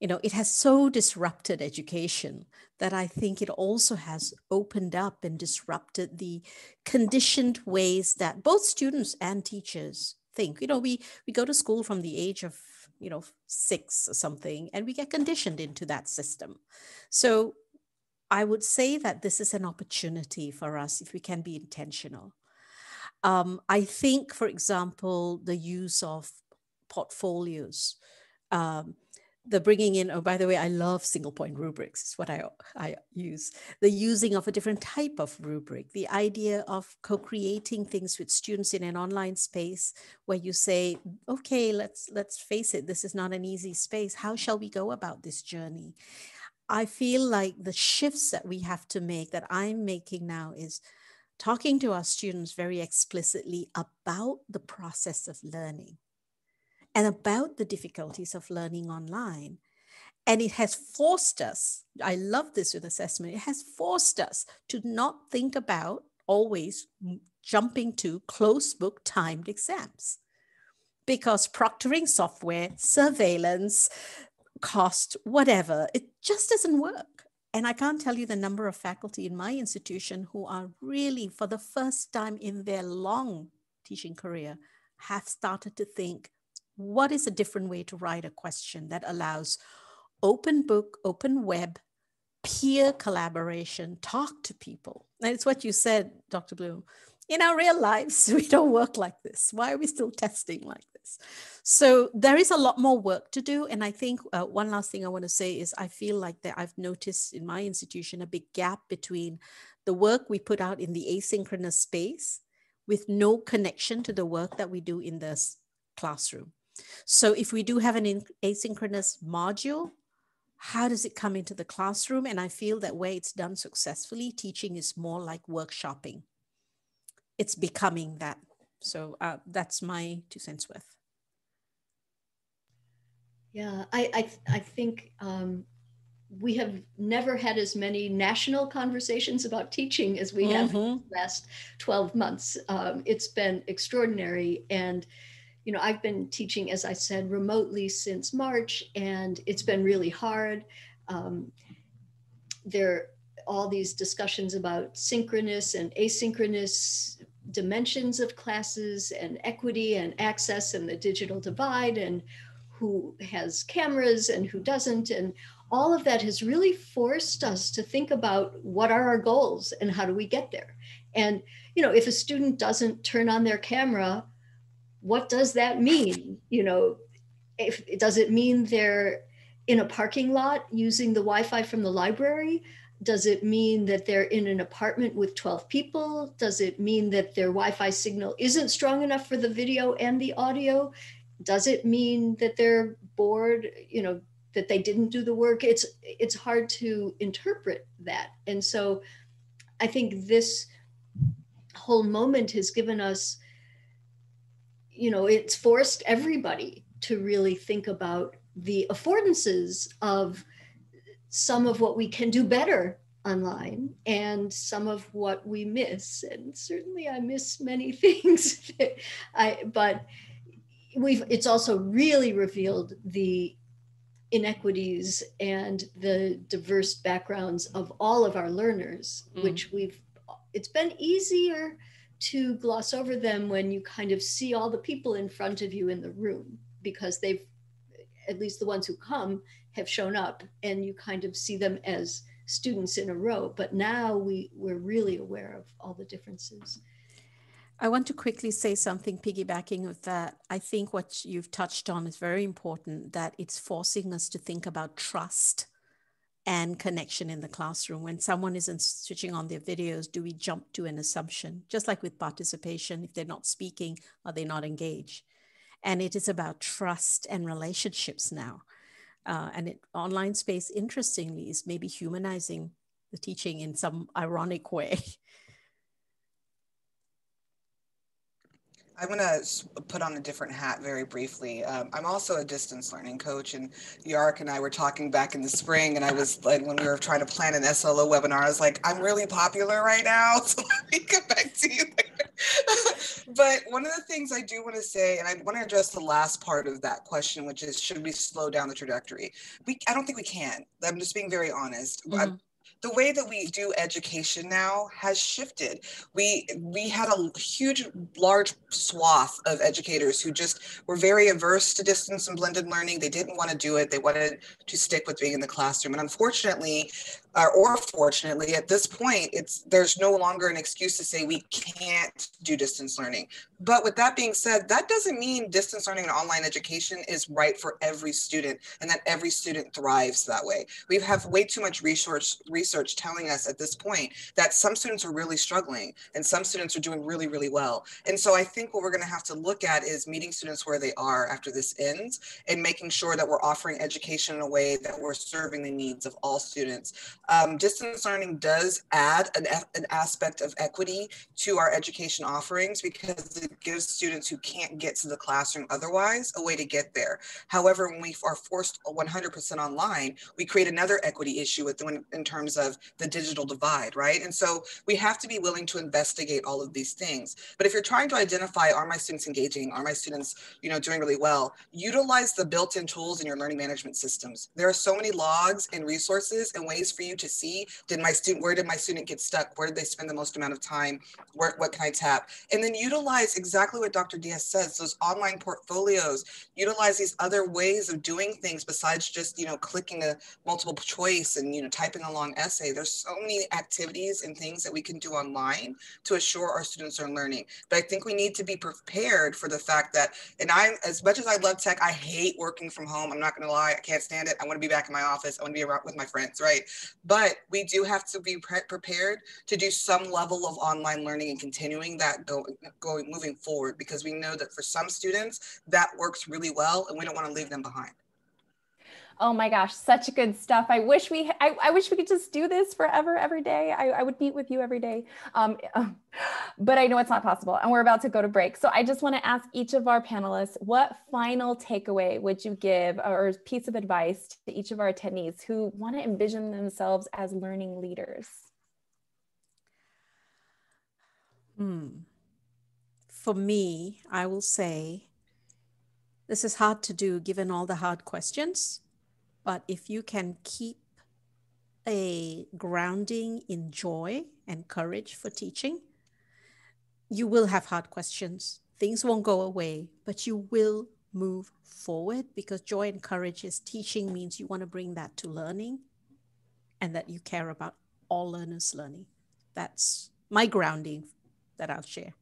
you know, it has so disrupted education that I think it also has opened up and disrupted the conditioned ways that both students and teachers think. You know, we we go to school from the age of you know six or something, and we get conditioned into that system. So I would say that this is an opportunity for us if we can be intentional. Um, I think, for example, the use of portfolios. Um, the bringing in oh by the way i love single point rubrics is what i i use. The using of a different type of rubric the idea of co-creating things with students in an online space where you say okay let's let's face it this is not an easy space. How shall we go about this journey? I feel like the shifts that we have to make that i'm making now is talking to our students very explicitly about the process of learning and about the difficulties of learning online. And it has forced us, I love this with assessment, it has forced us to not think about always jumping to closed book timed exams. Because proctoring software, surveillance, cost, whatever, it just doesn't work. And I can't tell you the number of faculty in my institution who are really, for the first time in their long teaching career, have started to think what is a different way to write a question that allows open book, open web, peer collaboration, talk to people. And it's what you said, Dr. Blum. In our real lives, we don't work like this. Why are we still testing like this? So there is a lot more work to do. And I think uh, one last thing I want to say is I feel like that I've noticed in my institution a big gap between the work we put out in the asynchronous space with no connection to the work that we do in the classroom. So if we do have an asynchronous module, how does it come into the classroom? And I feel that where it's done successfully, teaching is more like workshopping. It's becoming that. So uh, that's my two cents worth. Yeah, I, I, I think um, we have never had as many national conversations about teaching as we have mm-hmm. in the last 12 months. Um, it's been extraordinary. And, you know, I've been teaching, as I said, remotely since March, and it's been really hard. Um, there are all these discussions about synchronous and asynchronous dimensions of classes and equity and access and the digital divide and who has cameras and who doesn't and all of that has really forced us to think about what are our goals and how do we get there and you know if a student doesn't turn on their camera what does that mean? You know if does it mean they're in a parking lot using the wi-fi from the library? Does it mean that they're in an apartment with 12 people? Does it mean that their wi-fi signal isn't strong enough for the video and the audio? Does it mean that they're bored you know that they didn't do the work? It's it's hard to interpret that. And so i think this whole moment has given us you know it's forced everybody to really think about the affordances of some of what we can do better online and some of what we miss and certainly i miss many things i but we've it's also really revealed the inequities and the diverse backgrounds of all of our learners mm. which we've it's been easier to gloss over them when you kind of see all the people in front of you in the room because they've at least the ones who come have shown up and you kind of see them as students in a row. But now we we're really aware of all the differences. I want to quickly say something piggybacking with that. I think what you've touched on is very important that it's forcing us to think about trust and connection in the classroom. When someone isn't switching on their videos, do we jump to an assumption? Just like with participation, if they're not speaking, are they not engaged? And it is about trust and relationships now. Uh, and it, online space, interestingly, is maybe humanizing the teaching in some ironic way. I'm going to put on a different hat very briefly. Um, I'm also a distance learning coach, and Yark and I were talking back in the spring, and I was like, when we were trying to plan an SLO webinar, I was like, I'm really popular right now, so let me get back to you but one of the things I do want to say, and I want to address the last part of that question, which is, should we slow down the trajectory? We, I don't think we can. I'm just being very honest. Mm-hmm the way that we do education now has shifted. We we had a huge, large swath of educators who just were very averse to distance and blended learning. They didn't want to do it. They wanted to stick with being in the classroom. And unfortunately, uh, or fortunately at this point it's there's no longer an excuse to say we can't do distance learning. But with that being said that doesn't mean distance learning and online education is right for every student and that every student thrives that way. We have way too much research research telling us at this point that some students are really struggling and some students are doing really really well. And so i think what we're going to have to look at is meeting students where they are after this ends and making sure that we're offering education in a way that we're serving the needs of all students um, distance learning does add an, an aspect of equity to our education offerings because it gives students who can't get to the classroom otherwise a way to get there. However, when we are forced 100% online, we create another equity issue with when, in terms of the digital divide, right? And so we have to be willing to investigate all of these things. But if you're trying to identify, are my students engaging? Are my students, you know, doing really well? Utilize the built-in tools in your learning management systems. There are so many logs and resources and ways for you to see? Did my student where did my student get stuck? Where did they spend the most amount of time? Where, what can i tap? And then utilize exactly what dr Dias says those online portfolios. Utilize these other ways of doing things besides just you know clicking a multiple choice and you know typing a long essay. There's so many activities and things that we can do online to assure our students are learning. But i think we need to be prepared for the fact that and i'm as much as i love tech i hate working from home. I'm not going to lie. I can't stand it. I want to be back in my office. I want to be around with my friends right but we do have to be pre- prepared to do some level of online learning and continuing that go, going moving forward because we know that for some students that works really well and we don't want to leave them behind Oh my gosh, such good stuff. I wish we I, I wish we could just do this forever every day. I, I would meet with you every day. Um, but I know it's not possible and we're about to go to break. So I just want to ask each of our panelists, what final takeaway would you give or piece of advice to each of our attendees who want to envision themselves as learning leaders? Hmm. For me, I will say this is hard to do given all the hard questions. But if you can keep a grounding in joy and courage for teaching, you will have hard questions. Things won't go away, but you will move forward because joy and courage is teaching means you want to bring that to learning and that you care about all learners learning. That's my grounding that I'll share.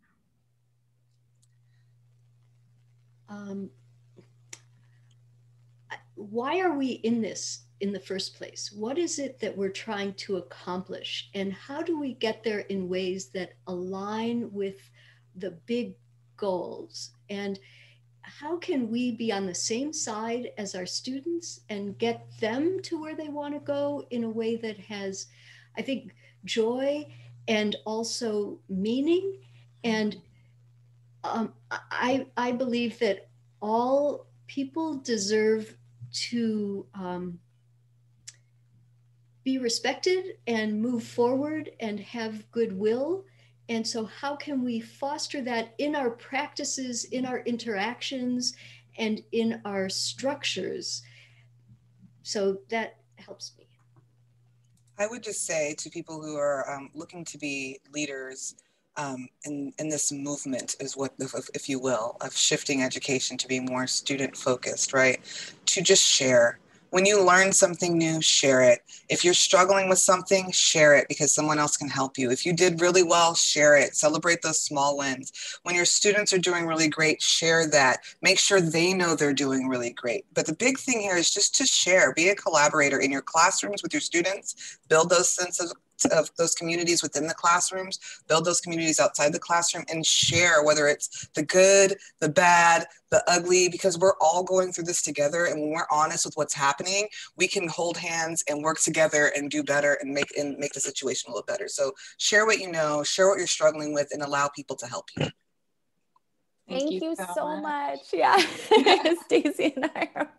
Um, why are we in this in the first place? What is it that we're trying to accomplish? And how do we get there in ways that align with the big goals? And how can we be on the same side as our students and get them to where they want to go in a way that has, I think, joy and also meaning? And um, I, I believe that all people deserve to um, be respected and move forward and have goodwill. And so, how can we foster that in our practices, in our interactions, and in our structures? So that helps me. I would just say to people who are um, looking to be leaders um, in, in this movement is what, if, if you will, of shifting education to be more student focused, right? To just share. When you learn something new, share it. If you're struggling with something, share it because someone else can help you. If you did really well, share it. Celebrate those small wins. When your students are doing really great, share that. Make sure they know they're doing really great. But the big thing here is just to share, be a collaborator in your classrooms with your students, build those sense of of those communities within the classrooms, build those communities outside the classroom, and share whether it's the good, the bad, the ugly, because we're all going through this together. And when we're honest with what's happening, we can hold hands and work together and do better and make and make the situation a little better. So share what you know, share what you're struggling with, and allow people to help you. Thank, Thank you, you, so much. much. Yeah, Stacy and I are